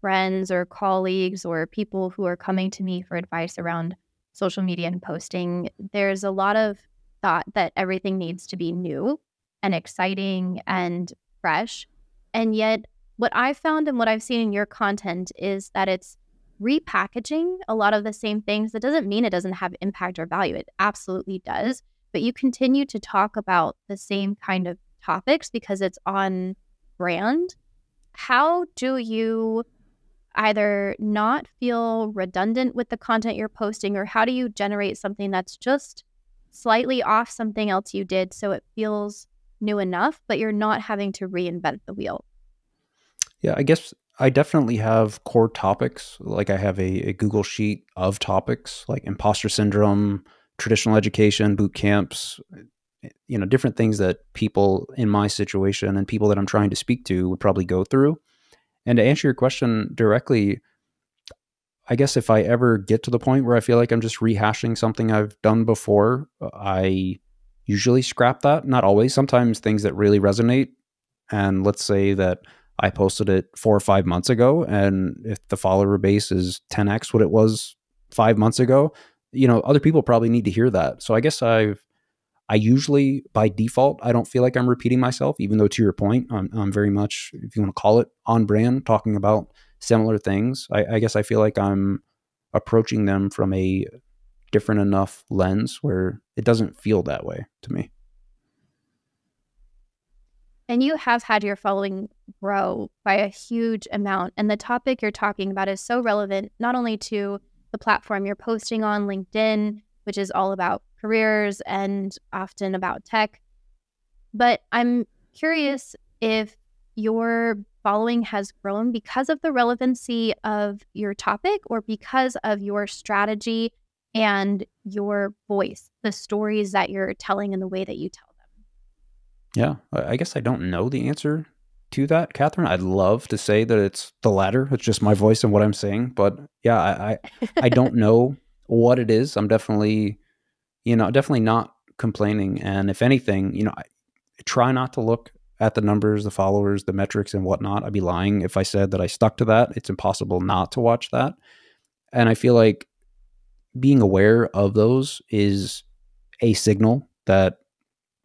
friends or colleagues or people who are coming to me for advice around social media and posting, there's a lot of thought that everything needs to be new and exciting and fresh. And yet, what I've found and what I've seen in your content is that it's repackaging a lot of the same things. That doesn't mean it doesn't have impact or value, it absolutely does. But you continue to talk about the same kind of topics because it's on brand. How do you either not feel redundant with the content you're posting, or how do you generate something that's just slightly off something else you did so it feels new enough, but you're not having to reinvent the wheel? Yeah, I guess I definitely have core topics. Like I have a, a Google sheet of topics like imposter syndrome, traditional education, boot camps, eh, you know, different things that people in my situation and people that I'm trying to speak to would probably go through. And to answer your question directly, I guess if I ever get to the point where I feel like I'm just rehashing something I've done before, uh, I usually scrap that. Not always. Sometimes things that really resonate. And let's say that I posted it four or five months ago, and if the follower base is 10x what it was five months ago, you know, other people probably need to hear that. So I guess I've I usually, by default, I don't feel like I'm repeating myself, even though to your point, I'm, I'm very much, if you want to call it, on brand, talking about similar things. I, I guess I feel like I'm approaching them from a different enough lens where it doesn't feel that way to me. And you have had your following grow by a huge amount. And the topic you're talking about is so relevant, not only to the platform you're posting on, LinkedIn, which is all about careers and often about tech. But I'm curious if your following has grown because of the relevancy of your topic or because of your strategy and your voice, the stories that you're telling and the way that you tell them. Yeah, I guess I don't know the answer to that, Catherine. I'd love to say that it's the latter. It's just my voice and what I'm saying, but yeah, I I, I don't know what it is. I'm definitely you know, definitely not complaining. And if anything, you know, I try not to look at the numbers, the followers, the metrics, and whatnot. I'd be lying if I said that I stuck to that. It's impossible not to watch that. And I feel like being aware of those is a signal that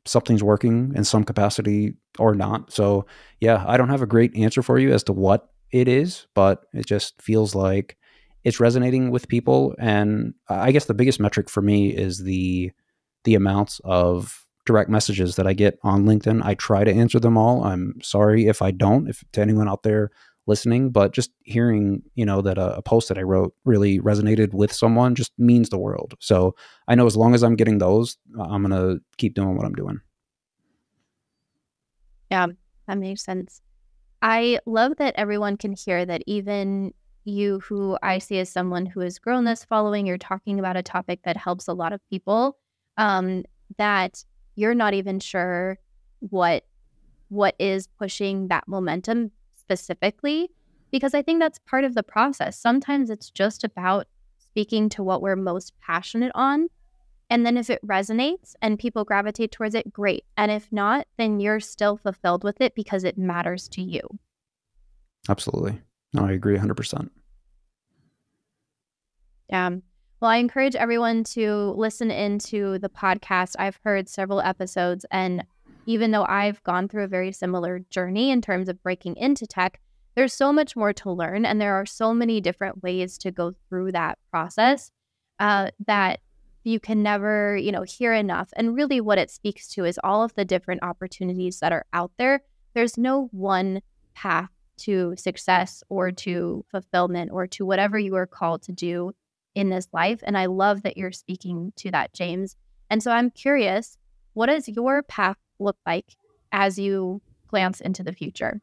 something's working in some capacity or not. So, yeah, I don't have a great answer for you as to what it is, but it just feels like it's resonating with people. And I guess the biggest metric for me is the the amounts of direct messages that I get on LinkedIn. I try to answer them all. I'm sorry if I don't, if to anyone out there listening, but just hearing, you know, that a, a, post that I wrote really resonated with someone just means the world. So I know as long as I'm getting those, I'm to keep doing what I'm doing. Yeah, that makes sense. I love that everyone can hear that even you, who I see as someone who has grown this following, you're talking about a topic that helps a lot of people, um, that you're not even sure what what is pushing that momentum specifically because I think that's part of the process. Sometimes it's just about speaking to what we're most passionate on. And then if it resonates and people gravitate towards it, great. And if not, then you're still fulfilled with it because it matters to you. Absolutely. No, I agree 100%. Yeah. Well, I encourage everyone to listen into the podcast. I've heard several episodes, and even though I've gone through a very similar journey in terms of breaking into tech, there's so much more to learn, and there are so many different ways to go through that process uh, that you can never, you know, hear enough. And really, what it speaks to is all of the different opportunities that are out there. There's no one path to success or to fulfillment or to whatever you are called to do in this life. And I love that you're speaking to that, James. And so I'm curious, what does your path look like as you glance into the future?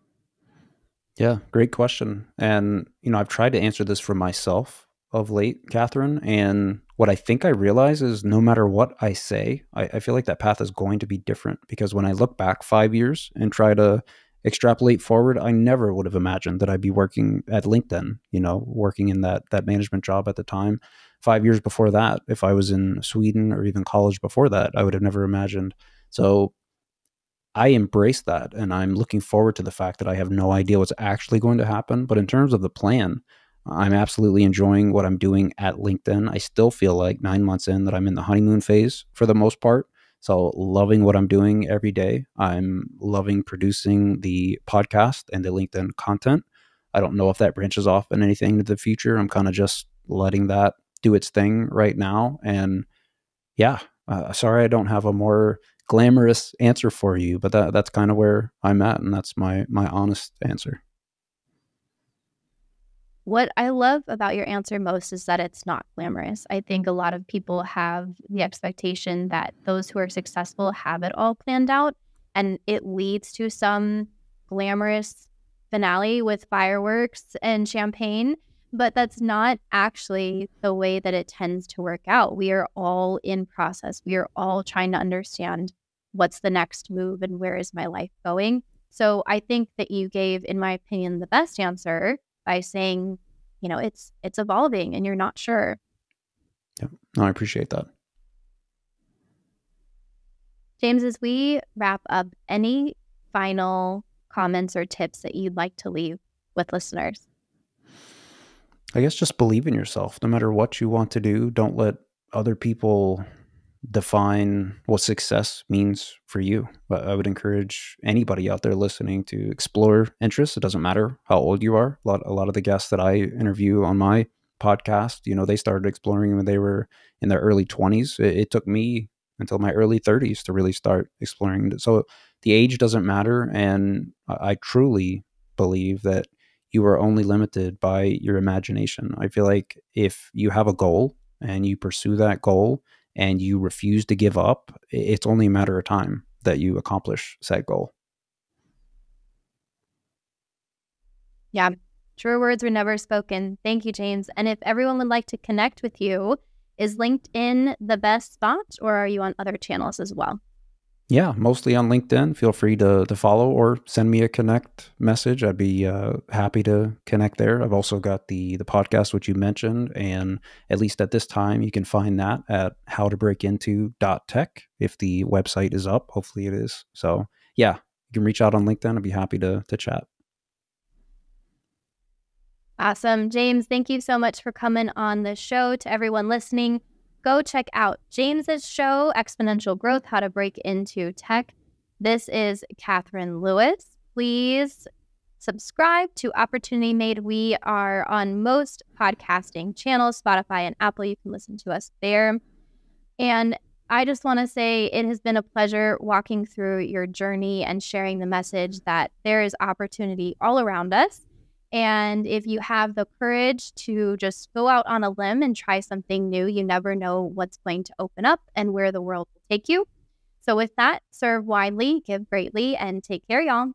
Yeah, great question. And, you know, I've tried to answer this for myself of late, Catherine. And what I think I realize is no matter what I say, I, I, feel like that path is going to be different because when I look back five years and try to extrapolate forward, I never would have imagined that I'd be working at LinkedIn, you know, working in that that management job at the time. Five years before that, if I was in Sweden or even college before that, I would have never imagined. So I embrace that and I'm looking forward to the fact that I have no idea what's actually going to happen. But in terms of the plan, I'm absolutely enjoying what I'm doing at LinkedIn. I still feel like nine months in that I'm in the honeymoon phase for the most part. So, loving what I'm doing every day. I'm loving producing the podcast and the LinkedIn content. I don't know if that branches off in anything into the future. I'm kind of just letting that do its thing right now. And yeah, uh, sorry I don't have a more glamorous answer for you, but that that's kind of where I'm at, and that's my my honest answer. What I love about your answer most is that it's not glamorous. I think a lot of people have the expectation that those who are successful have it all planned out, and it leads to some glamorous finale with fireworks and champagne. But that's not actually the way that it tends to work out. We are all in process. We are all trying to understand what's the next move and where is my life going. So I think that you gave, in my opinion, the best answer by saying, you know, it's it's evolving and you're not sure. Yeah, no, I appreciate that. James, as we wrap up, any final comments or tips that you'd like to leave with listeners? I guess just believe in yourself. No matter what you want to do, don't let other people define what success means for you. But I would encourage anybody out there listening to explore interests. It doesn't matter how old you are. A lot, a lot of the guests that I interview on my podcast, you know, they started exploring when they were in their early 20s. It, it took me until my early 30s to really start exploring. So the age doesn't matter. And I, I truly believe that you are only limited by your imagination. I feel like if you have a goal and you pursue that goal, and you refuse to give up, it's only a matter of time that you accomplish said goal. Yeah, true words were never spoken. Thank you, James. And if everyone would like to connect with you, is LinkedIn the best spot or are you on other channels as well? Yeah, mostly on LinkedIn. Feel free to, to follow or send me a connect message. I'd be uh, happy to connect there. I've also got the the podcast which you mentioned, and at least at this time, you can find that at howtobreakinto.tech if the website is up. Hopefully, it is. So yeah, you can reach out on LinkedIn. I'd be happy to to chat. Awesome, James. Thank you so much for coming on the show. To everyone listening go check out James's show, Exponential Growth How to Break into Tech. This is Catherine Lewis. Please subscribe to Opportunity Made. We are on most podcasting channels, Spotify and Apple. You can listen to us there. And I just want to say it has been a pleasure walking through your journey and sharing the message that there is opportunity all around us. And if you have the courage to just go out on a limb and try something new, you never know what's going to open up and where the world will take you. So, with that, serve widely, give greatly, and take care, y'all.